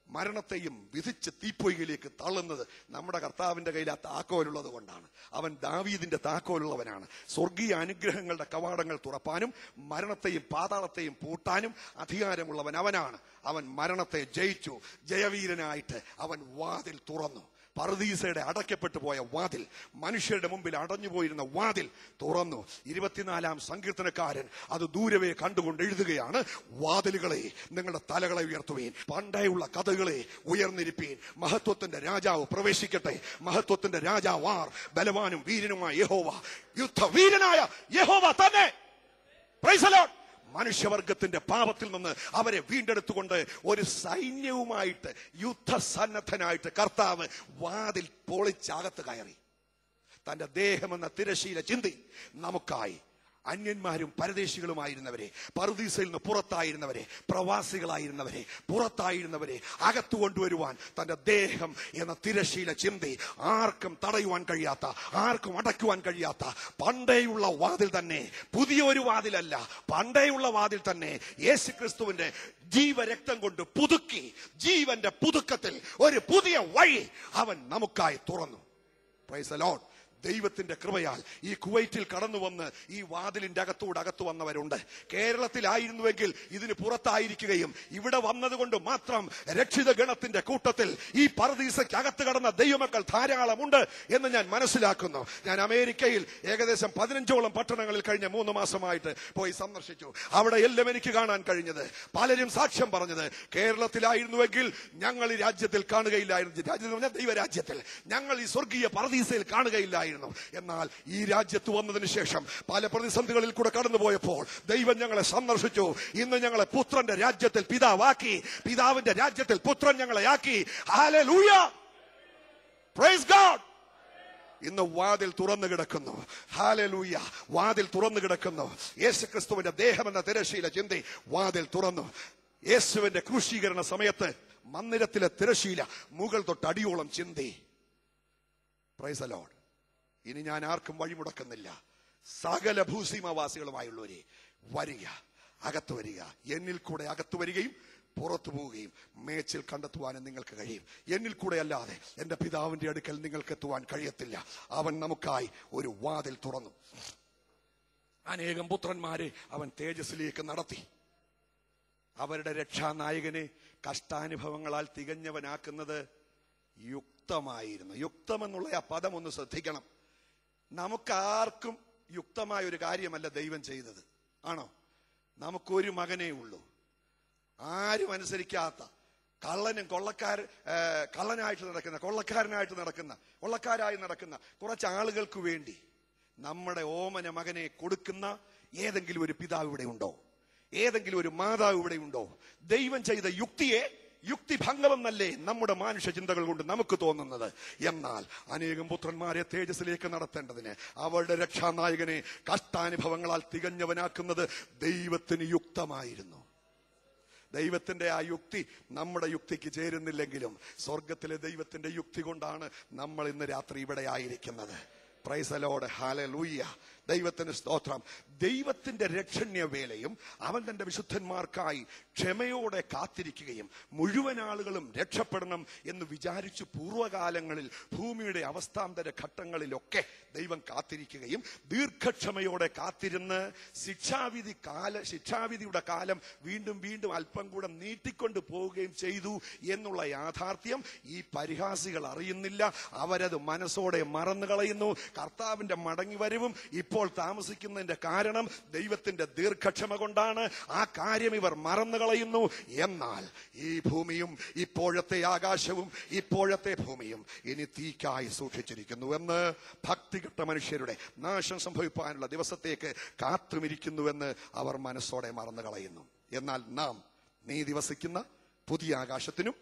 മരണത്തെയും വിധിച്ച് തീപ്പൊയ്കയിലേക്ക് തള്ളുന്നത് നമ്മുടെ കർത്താവിന്റെ കയ്യിൽ ആ താക്കോലുള്ളത് കൊണ്ടാണ്. അവൻ ദാവീദിന്റെ താക്കോലുള്ളവനാണ്. സ്വർഗീയ അനുഗ്രഹങ്ങളുടെ കവാടങ്ങൾ തുറപ്പാനും മരണത്തെയും പാതാളത്തെയും പൂട്ടാനും അധികാരമുള്ളവൻ അവനാണ് അവൻ മരണത്തെ ജയിച്ചു. ജയവീരനായിട്ട് അവൻ വാതിൽ തുറന്നു. പർദീസയുടെ അടയ്ക്കപ്പെട്ടു പോയ വാതിൽ മനുഷ്യരുടെ മുമ്പിൽ അടഞ്ഞു പോയിരുന്ന വാതിൽ തുറന്നു. ഇരുപത്തിനാലാം സങ്കീർത്തനക്കാരൻ അത് ദൂരവേ കണ്ടുകൊണ്ട് എഴുതുകയാണ് വാതിലുകളെ നിങ്ങളുടെ തലകളെ ഉയർത്തുവീൻ പണ്ടേയുള്ള കഥകളെ ഉയർന്നിരിപ്പീൻ. മഹത്വത്തിന്റെ രാജാവ് പ്രവേശിക്കട്ടെ. മഹത്വത്തിന്റെ രാജാവ് ആർ ബലവാനും വീരനുമായ യഹോവ. യുദ്ധവീരനായ യഹോവ തന്നെ. പ്രൈസലോട്ട്. മനുഷ്യവർഗത്തിന്റെ പാപത്തിൽ നിന്ന് അവരെ വീണ്ടെടുത്തുകൊണ്ട് ഒരു സൈന്യവുമായിട്ട് യുദ്ധസന്നദ്ധനായിട്ട് കർത്താവ് വാതിൽ പൊളിച്ചകത്ത് കയറി. തന്റെ ദേഹമെന്ന തിരശീല ചിന്തി നമുക്കായി അന്യന്മാരും പരദേശികളുമായിരുന്നവരെ പറുദീസയിൽ നിന്ന് പുറത്തായിരുന്നവരെ പ്രവാസികളായിരുന്നവരെ പുറത്തായിരുന്നവരെ അകത്തു കൊണ്ടുവരുവാൻ തന്റെ ദേഹം എന്ന തിരശീല ചിന്തി ആർക്കും തടയുവാൻ കഴിയാത്ത ആർക്കും അടയ്ക്കുവാൻ കഴിയാത്ത പണ്ടേയുള്ള വാതിൽ തന്നെ പുതിയ ഒരു വാതിലല്ല പണ്ടേയുള്ള വാതിൽ തന്നെ യേശു ക്രിസ്തുവിന്റെ ജീവരക്തം കൊണ്ട് പുതുക്കി ജീവന്റെ പുതുക്കത്തിൽ ഒരു പുതിയ വഴി അവൻ നമുക്കായി തുറന്നു. പ്രൈസ് ലോഡ് ദൈവത്തിന്റെ കൃപയാൽ ഈ കുവൈറ്റിൽ കടന്നു വന്ന് ഈ വാതിലിന്റെ അകത്തൂടെ അകത്തു വന്നവരുണ്ട്. കേരളത്തിലായിരുന്നുവെങ്കിൽ ഇതിന് പുറത്തായിരിക്കുകയും ഇവിടെ വന്നതുകൊണ്ട് മാത്രം രക്ഷിത ഗണത്തിന്റെ കൂട്ടത്തിൽ ഈ പറദീസയ്ക്ക് അകത്ത് കടന്ന ദൈവമക്കൾ ധാരാളമുണ്ട് എന്ന് ഞാൻ മനസ്സിലാക്കുന്നു. ഞാൻ അമേരിക്കയിൽ ഏകദേശം പതിനഞ്ചോളം പട്ടണങ്ങളിൽ കഴിഞ്ഞ മൂന്ന് മാസമായിട്ട് പോയി സന്ദർശിച്ചു. അവിടെ എല്ലാം എനിക്ക് കാണാൻ കഴിഞ്ഞത്. പലരും സാക്ഷ്യം പറഞ്ഞത് കേരളത്തിലായിരുന്നുവെങ്കിൽ ഞങ്ങൾ ഈ രാജ്യത്തിൽ കാണുകയില്ലായിരുന്നു. രാജ്യത്തിൽ ദൈവരാജ്യത്തിൽ. ഞങ്ങൾ ഈ സ്വർഗീയ പറദീസയിൽ കാണുകയില്ലായിരുന്നു. എന്നാൽ ഈ രാജ്യത്ത് വന്നതിന് ശേഷം പല പ്രതിസന്ധികളിൽ കൂടെ കടന്നുപോയപ്പോൾ ദൈവം ഞങ്ങളെ സന്ദർശിച്ചു. ഇന്ന് ഞങ്ങളെ പുത്രന്റെ രാജ്യത്തിൽ പിതാവാക്കി പിതാവിന്റെ രാജ്യത്തിൽ പുത്രൻ ഞങ്ങളെ ആക്കി. ഇന്ന് വാതിൽ തുറന്നു കിടക്കുന്നു. ഹാലലൂയ വാതിൽ തുറന്നു കിടക്കുന്നു. യേശു ക്രിസ്തുവിന്റെ ദേഹം എന്ന തിരശീല ചിന്തി വാതിൽ തുറന്നു. യേശുവിന്റെ ക്രൂശീകരണ സമയത്ത് മന്ദിരത്തിലെ തിരശീല മുകൾ തൊട്ട് അടിയോളം ചിന്തി പ്രൈസ് അലോഡ് ഇനി ഞാൻ ആർക്കും വഴിമുടക്കുന്നില്ല. സകല ഭൂസീമവാസികളുമായുള്ളവരെ വരിക അകത്തു വരിക. എന്നിൽ കൂടെ അകത്തു വരികയും പുറത്തു പോവുകയും മേച്ചിൽ കണ്ടെത്തുവാനും നിങ്ങൾക്ക് കഴിയും. എന്നിൽ കൂടെ അല്ലാതെ എന്റെ പിതാവിന്റെ അടുക്കൽ നിങ്ങൾക്ക് എത്തുവാൻ കഴിയത്തില്ല. അവൻ നമുക്കായി ഒരു വാതിൽ തുറന്നു. അനേകം പുത്രന്മാരെ അവൻ തേജസ്സിലേക്ക് നടത്തി. അവരുടെ രക്ഷാനായകനെ കഷ്ടാനുഭവങ്ങളാൽ തികഞ്ഞവനാക്കുന്നത് യുക്തമായിരുന്നു. യുക്തമെന്നുള്ള ആ പദം ഒന്ന് ശ്രദ്ധിക്കണം. നമുക്കാർക്കും യുക്തമായ ഒരു കാര്യമല്ല ദൈവം ചെയ്തത്. ആണോ? നമുക്കൊരു മകനേ ഉള്ളൂ. ആരും അനുസരിക്കാത്ത കള്ളനും കൊള്ളക്കാർ കള്ളനായിട്ട് നടക്കുന്ന കൊള്ളക്കാരനായിട്ട് നടക്കുന്ന കൊള്ളക്കാരായി നടക്കുന്ന കുറച്ച് ആളുകൾക്ക് വേണ്ടി നമ്മുടെ ഓമന മകനെ കൊടുക്കുന്ന ഏതെങ്കിലും ഒരു പിതാവ് ഇവിടെ ഉണ്ടോ? ഏതെങ്കിലും ഒരു മാതാവ് ഇവിടെ ഉണ്ടോ? ദൈവം ചെയ്ത യുക്തിയെ യുക്തിഭംഗമെന്നല്ലേ നമ്മുടെ മാനുഷ്യ ചിന്തകൾ കൊണ്ട് നമുക്ക് തോന്നുന്നത്. എന്നാൽ അനേകം പുത്രന്മാരെ തേജസ്സിലേക്ക് നടത്തേണ്ടതിന് അവളുടെ രക്ഷാനായകനെ കഷ്ടാനുഭവങ്ങളാൽ തികഞ്ഞവനാക്കുന്നത് ദൈവത്തിന് യുക്തമായിരുന്നു. ദൈവത്തിന്റെ ആ യുക്തി നമ്മുടെ യുക്തിക്ക് ചേരുന്നില്ലെങ്കിലും സ്വർഗത്തിലെ ദൈവത്തിന്റെ യുക്തി കൊണ്ടാണ് നമ്മൾ ഇന്ന് രാത്രി ഇവിടെ ആയിരിക്കുന്നത്. പ്രൈസലോടെ ഹാലലൂയ്യ ദൈവത്തിന് സ്തോത്രം. ദൈവത്തിന്റെ രക്ഷണ്യ വേലയും അവൻ തന്റെ വിശുദ്ധന്മാർക്കായി ക്ഷമയോടെ കാത്തിരിക്കുകയും മുഴുവൻ ആളുകളും രക്ഷപ്പെടണം എന്ന് വിചാരിച്ചു പൂർവകാലങ്ങളിൽ ഭൂമിയുടെ അവസ്ഥാന്തര ഘട്ടങ്ങളിലൊക്കെ ദൈവം കാത്തിരിക്കുകയും ദീർഘക്ഷമയോടെ കാത്തിരുന്ന് ശിക്ഷാവിധി കാല ശിക്ഷാവിധിയുടെ കാലം വീണ്ടും വീണ്ടും അല്പം കൂടെ നീട്ടിക്കൊണ്ട് പോവുകയും ചെയ്തു എന്നുള്ള യാഥാർത്ഥ്യം ഈ പരിഹാസികൾ അറിയുന്നില്ല. അവരത് മനസ്സോടെ മറന്നു കളയുന്നു കർത്താവിന്റെ മടങ്ങിവരവും ഇപ്പോൾ താമസിക്കുന്നതിന്റെ കാരണം ദൈവത്തിന്റെ ദീർഘക്ഷമ കൊണ്ടാണ്. ആ കാര്യം ഇവർ മറന്നു കളയുന്നു. എന്നാൽ ഈ ഭൂമിയും ഇപ്പോഴത്തെ ആകാശവും ഇപ്പോഴത്തെ ഭൂമിയും ഇനി തീക്കായി സൂക്ഷിച്ചിരിക്കുന്നു എന്ന് ഭക്തികെട്ട മനുഷ്യരുടെ നാശം സംഭവിക്കാനുള്ള ദിവസത്തേക്ക് കാത്തുമിരിക്കുന്നുവെന്ന് അവർ മനസ്സോടെ മറന്നു കളയുന്നു. എന്നാൽ നാം നീതി വസിക്കുന്ന പുതിയ ആകാശത്തിനും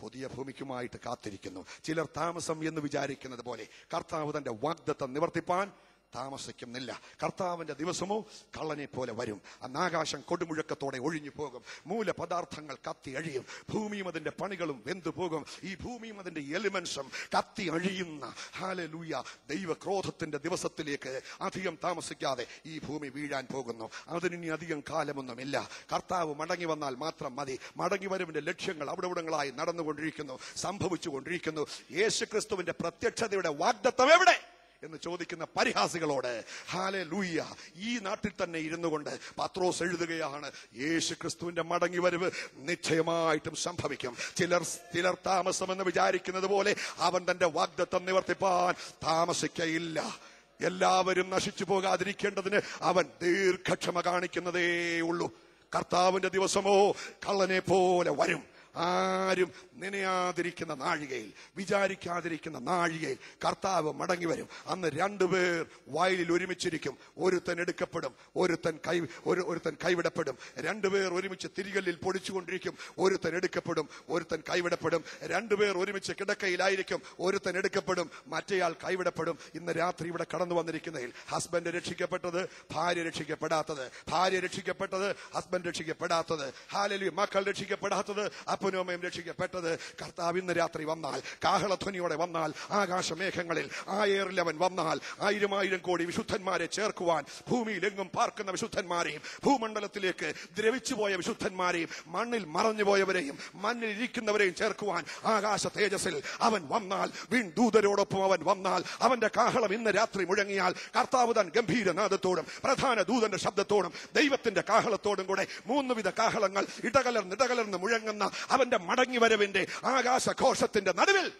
പുതിയ ഭൂമിക്കുമായിട്ട് കാത്തിരിക്കുന്നു. ചിലർ താമസം എന്ന് വിചാരിക്കുന്നത് പോലെ കർത്താവ് തന്റെ വാഗ്ദത്തം നിവർത്തിപ്പാൻ താമസിക്കുന്നില്ല. കർത്താവിന്റെ ദിവസമോ കള്ളനെ പോലെ വരും. അന്നാകാശം കൊടുമുഴക്കത്തോടെ ഒഴിഞ്ഞു പോകും. മൂലപദാർത്ഥങ്ങൾ കത്തി അഴിയും. ഭൂമിയും അതിന്റെ പണികളും വെന്തു പോകും. ഈ ഭൂമിയും അതിന്റെ എലിമെൻസും കത്തി അഴിയുന്ന ഹാലലൂയ ദൈവക്രോധത്തിന്റെ ദിവസത്തിലേക്ക് അധികം താമസിക്കാതെ ഈ ഭൂമി വീഴാൻ പോകുന്നു. അതിനി അധികം കാലമൊന്നുമില്ല. കർത്താവ് മടങ്ങി വന്നാൽ മാത്രം മതി. മടങ്ങി വരവിന്റെ ലക്ഷ്യങ്ങൾ അവിടെ ഇവിടങ്ങളായി നടന്നുകൊണ്ടിരിക്കുന്നു. സംഭവിച്ചുകൊണ്ടിരിക്കുന്നു. യേശുക്രിസ്തുവിന്റെ പ്രത്യക്ഷതയുടെ വാഗ്ദത്തം എവിടെ? എന്ന് ചോദിക്കുന്ന പരിഹാസികളോട് ഹാലെ ലൂയ്യ ഈ നാട്ടിൽ തന്നെ ഇരുന്നു കൊണ്ട് പത്രോസ് എഴുതുകയാണ്. യേശു ക്രിസ്തുവിന്റെ മടങ്ങി വരവ് നിശ്ചയമായിട്ടും സംഭവിക്കും. ചിലർ ചിലർ താമസമെന്ന് വിചാരിക്കുന്നത് പോലെ അവൻ തന്റെ വാഗ്ദത്തം നിവർത്തിപ്പാൻ താമസിക്കയില്ല. എല്ലാവരും നശിച്ചു പോകാതിരിക്കേണ്ടതിന് അവൻ ദീർഘക്ഷമ കാണിക്കുന്നതേ ഉള്ളൂ. കർത്താവിന്റെ ദിവസമോ കള്ളനെ പോലെ വരും. ആരും നനയാതിരിക്കുന്ന നാഴികയിൽ വിചാരിക്കാതിരിക്കുന്ന നാഴികയിൽ കർത്താവ് മടങ്ങി വരും. അന്ന് രണ്ടുപേർ വയലിൽ ഒരുമിച്ചിരിക്കും. ഒരുത്തൻ എടുക്കപ്പെടും ഒരുത്തൻ കൈ ഒരു ഒരുത്തൻ കൈവിടപ്പെടും. രണ്ടുപേർ ഒരുമിച്ച് തിരികല്ലിൽ പൊടിച്ചുകൊണ്ടിരിക്കും. ഒരുത്തൻ എടുക്കപ്പെടും ഒരുത്തൻ കൈവിടപ്പെടും. രണ്ടുപേർ ഒരുമിച്ച് കിടക്കയിലായിരിക്കും. ഒരുത്തൻ എടുക്കപ്പെടും മറ്റേയാൾ കൈവിടപ്പെടും. ഇന്ന് രാത്രി ഇവിടെ കടന്നു വന്നിരിക്കുന്നതിൽ ഹസ്ബൻഡ് രക്ഷിക്കപ്പെട്ടത് ഭാര്യ രക്ഷിക്കപ്പെടാത്തത് ഭാര്യ രക്ഷിക്കപ്പെട്ടത് ഹസ്ബൻഡ് രക്ഷിക്കപ്പെടാത്തത്. ഹാലലി മക്കൾ രക്ഷിക്കപ്പെടാത്തത്. അപ്പനും അമ്മയും രക്ഷിക്കപ്പെട്ടത്. കർത്താവ് ഇന്ന് രാത്രി വന്നാൽ കാഹളധ്വനിയോടെ വന്നാൽ ആകാശമേഘങ്ങളിൽ ആ അവൻ വന്നാൽ ആയിരം ആയിരം കോടി വിശുദ്ധന്മാരെ ചേർക്കുവാൻ ഭൂമിയിലെങ്ങും പാർക്കുന്ന വിശുദ്ധന്മാരെയും ഭൂമണ്ഡലത്തിലേക്ക് ദ്രവിച്ചുപോയ വിശുദ്ധന്മാരെയും മണ്ണിൽ മറഞ്ഞുപോയവരെയും മണ്ണിൽ ഇരിക്കുന്നവരെയും ചേർക്കുവാൻ ആകാശ തേജസ്സിൽ അവൻ വന്നാൽ വീൺ ദൂതരോടൊപ്പം അവൻ വന്നാൽ അവന്റെ കാഹളം ഇന്ന് രാത്രി മുഴങ്ങിയാൽ കർത്താവ് താൻ ഗംഭീരനാഥത്തോടും പ്രധാന ദൂതന്റെ ശബ്ദത്തോടും ദൈവത്തിന്റെ കാഹളത്തോടും കൂടെ മൂന്നുവിധ കാഹളങ്ങൾ ഇടകലർന്ന് ഇടകലർന്ന് മുഴങ്ങുന്ന അവന്റെ മടങ്ങി വരവിന്റെ ആകാശഘോഷത്തിന്റെ നടുവിൽ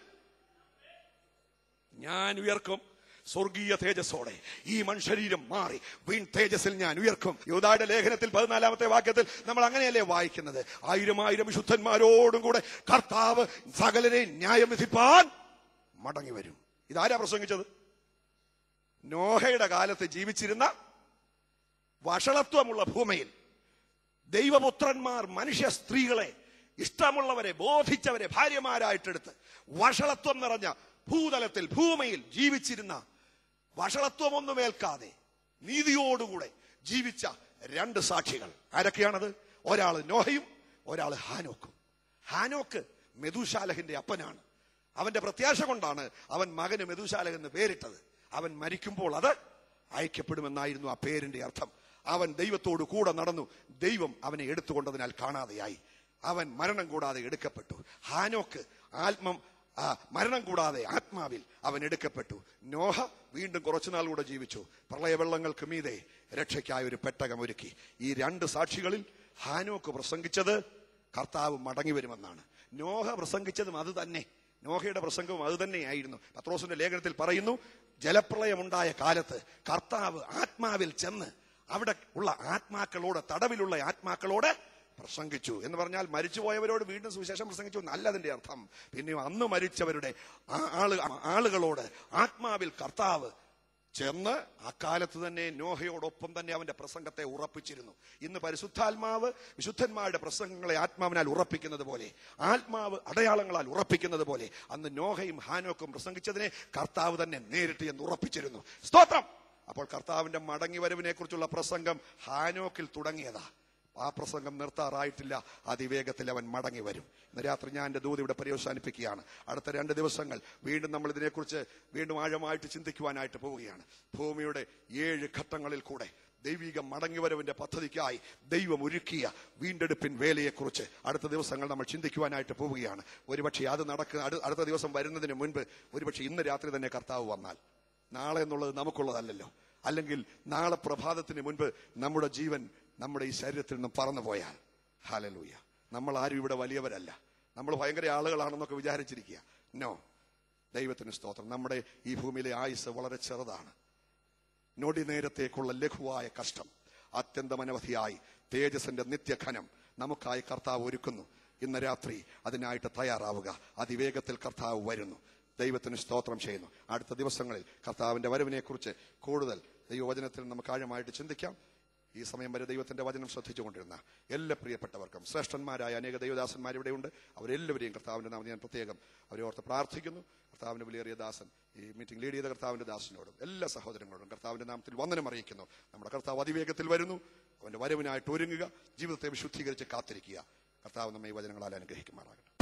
ഞാൻ ഉയർക്കും സ്വർഗീയ തേജസ്സോടെ. ഈ മൺശരീരം മാറി. വീൺ തേജസ്സിൽ ഞാൻ ഉയർക്കും. യോദായുടെ ലേഖനത്തിൽ പതിനാലാമത്തെ വാക്യത്തിൽ നമ്മൾ അങ്ങനെയല്ലേ വായിക്കുന്നത്? ആയിരം ആയിരം വിശുദ്ധന്മാരോടും കൂടെ കർത്താവ് സകലരെ ന്യായം വിധിപ്പാൻ മടങ്ങി വരും ഇതാരാ പ്രസംഗിച്ചത്? നോഹയുടെ കാലത്ത് ജീവിച്ചിരുന്ന വഷളത്വമുള്ള ഭൂമിയിൽ ദൈവപുത്രന്മാർ മനുഷ്യ സ്ത്രീകളെ ഇഷ്ടമുള്ളവരെ ബോധിച്ചവരെ ഭാര്യമാരായിട്ടെടുത്ത് വഷളത്വം നിറഞ്ഞ ഭൂതലത്തിൽ ഭൂമിയിൽ ജീവിച്ചിരുന്ന വഷളത്വമൊന്നും ഏൽക്കാതെ നീതിയോടുകൂടെ ജീവിച്ച രണ്ട് സാക്ഷികൾ. ആരൊക്കെയാണത്? ഒരാൾ നോഹയും ഒരാൾ ഹാനോക്കും. ഹാനോക്ക് മെതുശാലഹിന്റെ അപ്പനാണ്. അവന്റെ പ്രത്യാശ കൊണ്ടാണ് അവൻ മകന് മെതുശാലഹ് എന്ന് പേരിട്ടത്. അവൻ മരിക്കുമ്പോൾ അത് അയക്കപ്പെടുമെന്നായിരുന്നു ആ പേരിന്റെ അർത്ഥം. അവൻ ദൈവത്തോട് കൂടെ നടന്നു. ദൈവം അവനെ എടുത്തുകൊണ്ടതിനാൽ കാണാതെയായി. അവൻ മരണം കൂടാതെ എടുക്കപ്പെട്ടു. ഹാനോക്ക് ആത്മം മരണം കൂടാതെ ആത്മാവിൽ അവൻ എടുക്കപ്പെട്ടു. നോഹ വീണ്ടും കുറച്ചുനാൾ കൂടെ ജീവിച്ചു. പ്രളയവെള്ളങ്ങൾക്ക് മീതെ രക്ഷയ്ക്കായ ഒരു പെട്ടകം ഒരുക്കി. ഈ രണ്ട് സാക്ഷികളിൽ ഹാനോക്ക് പ്രസംഗിച്ചത് കർത്താവ് മടങ്ങി വരുമെന്നാണ് നോഹ പ്രസംഗിച്ചതും അത് തന്നെ. നോഹയുടെ പ്രസംഗവും അത് തന്നെയായിരുന്നു. പത്രോസിന്റെ ലേഖനത്തിൽ പറയുന്നു ജലപ്രളയമുണ്ടായ കാലത്ത് കർത്താവ് ആത്മാവിൽ ചെന്ന് അവിടെ ഉള്ള ആത്മാക്കളോട് തടവിലുള്ള ആത്മാക്കളോട് പ്രസംഗിച്ചു എന്ന് പറഞ്ഞാൽ മരിച്ചുപോയവരോട് വീണ്ടും സുവിശേഷം പ്രസംഗിച്ചു നല്ലതിന്റെ അർത്ഥം. പിന്നെയും അന്ന് മരിച്ചവരുടെ ആളുകളോട് ആത്മാവിൽ കർത്താവ് ചെന്ന് അക്കാലത്ത് തന്നെ നോഹയോടൊപ്പം തന്നെ അവന്റെ പ്രസംഗത്തെ ഉറപ്പിച്ചിരുന്നു. ഇന്ന് പരിശുദ്ധാത്മാവ് വിശുദ്ധന്മാരുടെ പ്രസംഗങ്ങളെ ആത്മാവിനാൽ ഉറപ്പിക്കുന്നത് പോലെ ആത്മാവ് അടയാളങ്ങളാൽ ഉറപ്പിക്കുന്നത് പോലെ അന്ന് നോഹയും ഹാനോക്കും പ്രസംഗിച്ചതിനെ കർത്താവ് തന്നെ നേരിട്ട് എന്ന് ഉറപ്പിച്ചിരുന്നു. സ്തോത്രം! അപ്പോൾ കർത്താവിന്റെ മടങ്ങി വരവിനെ കുറിച്ചുള്ള പ്രസംഗം ഹാനോക്കിൽ തുടങ്ങിയതാ. ആ പ്രസംഗം നിർത്താറായിട്ടില്ല. അതിവേഗത്തിൽ അവൻ മടങ്ങി വരും. ഇന്ന് രാത്രി ഞാൻ എന്റെ ദൂത് ഇവിടെ പര്യവസാനിപ്പിക്കുകയാണ്. അടുത്ത രണ്ട് ദിവസങ്ങൾ വീണ്ടും നമ്മൾ ഇതിനെക്കുറിച്ച് വീണ്ടും ആഴമായിട്ട് ചിന്തിക്കുവാനായിട്ട് പോവുകയാണ്. ഭൂമിയുടെ ഏഴ് ഘട്ടങ്ങളിൽ കൂടെ ദൈവിക മടങ്ങിവരവിന്റെ പദ്ധതിക്കായി ദൈവം ഒരുക്കിയ വീണ്ടെടുപ്പിൻ വേലയെക്കുറിച്ച് അടുത്ത ദിവസങ്ങൾ നമ്മൾ ചിന്തിക്കുവാനായിട്ട് പോവുകയാണ്. ഒരുപക്ഷെ അത് നടക്കുന്ന അടുത്ത ദിവസം വരുന്നതിന് മുൻപ് ഒരുപക്ഷെ ഇന്ന് രാത്രി തന്നെ കർത്താവ് വന്നാൽ. നാളെ എന്നുള്ളത് നമുക്കുള്ളതല്ലല്ലോ. അല്ലെങ്കിൽ നാളെ പ്രഭാതത്തിന് മുൻപ് നമ്മുടെ ജീവൻ നമ്മുടെ ഈ ശരീരത്തിൽ നിന്ന് പറന്നു പോയാൽ. ഹാലലൂയ നമ്മൾ ആരും ഇവിടെ വലിയവരല്ല. നമ്മൾ ഭയങ്കര ആളുകളാണെന്നൊക്കെ വിചാരിച്ചിരിക്കുക. നോ ദൈവത്തിന് സ്തോത്രം. നമ്മുടെ ഈ ഭൂമിയിലെ ആയുസ് വളരെ ചെറുതാണ്. നൊടി നേരത്തേക്കുള്ള ലഘുവായ കഷ്ടം അത്യന്തമനവധിയായി തേജസിന്റെ നിത്യഘനം നമുക്കായി കർത്താവ് ഒരുക്കുന്നു. ഇന്ന് രാത്രി അതിനായിട്ട് തയ്യാറാവുക. അതിവേഗത്തിൽ കർത്താവ് വരുന്നു. ദൈവത്തിന് സ്തോത്രം ചെയ്യുന്നു. അടുത്ത ദിവസങ്ങളിൽ കർത്താവിന്റെ വരവിനെ കുറിച്ച് കൂടുതൽ ദൈവവചനത്തിൽ നമുക്ക് ആഴമായിട്ട് ചിന്തിക്കാം. ഈ സമയം വരെ ദൈവത്തിന്റെ വചനം ശ്രദ്ധിച്ചുകൊണ്ടിരുന്ന എല്ലാ പ്രിയപ്പെട്ടവർക്കും ശ്രേഷ്ഠന്മാരായ അനേക ദൈവദാസന്മാർ ഇവിടെയുണ്ട് അവരെല്ലാവരെയും കർത്താവിന്റെ നാമം ഞാൻ പ്രത്യേകം അവരെ ഓർത്ത് പ്രാർത്ഥിക്കുന്നു. കർത്താവിന്റെ വിലയേറിയ ദാസൻ ഈ മീറ്റിംഗ് ലീഡ് ചെയ്ത കർത്താവിന്റെ ദാസനോടും എല്ലാ സഹോദരങ്ങളോടും കർത്താവിന്റെ നാമത്തിൽ വന്ദനം അറിയിക്കുന്നു. നമ്മുടെ കർത്താവ് അതിവേഗത്തിൽ വരുന്നു. അവന്റെ വരവിനായിട്ട് ഒരുങ്ങുക. ജീവിതത്തെ വിശുദ്ധീകരിച്ച് കാത്തിരിക്കുക. കർത്താവ് നമ്മെ ഈ വചനങ്ങളാൽ അനുഗ്രഹിക്കുമാറാകട്ടെ.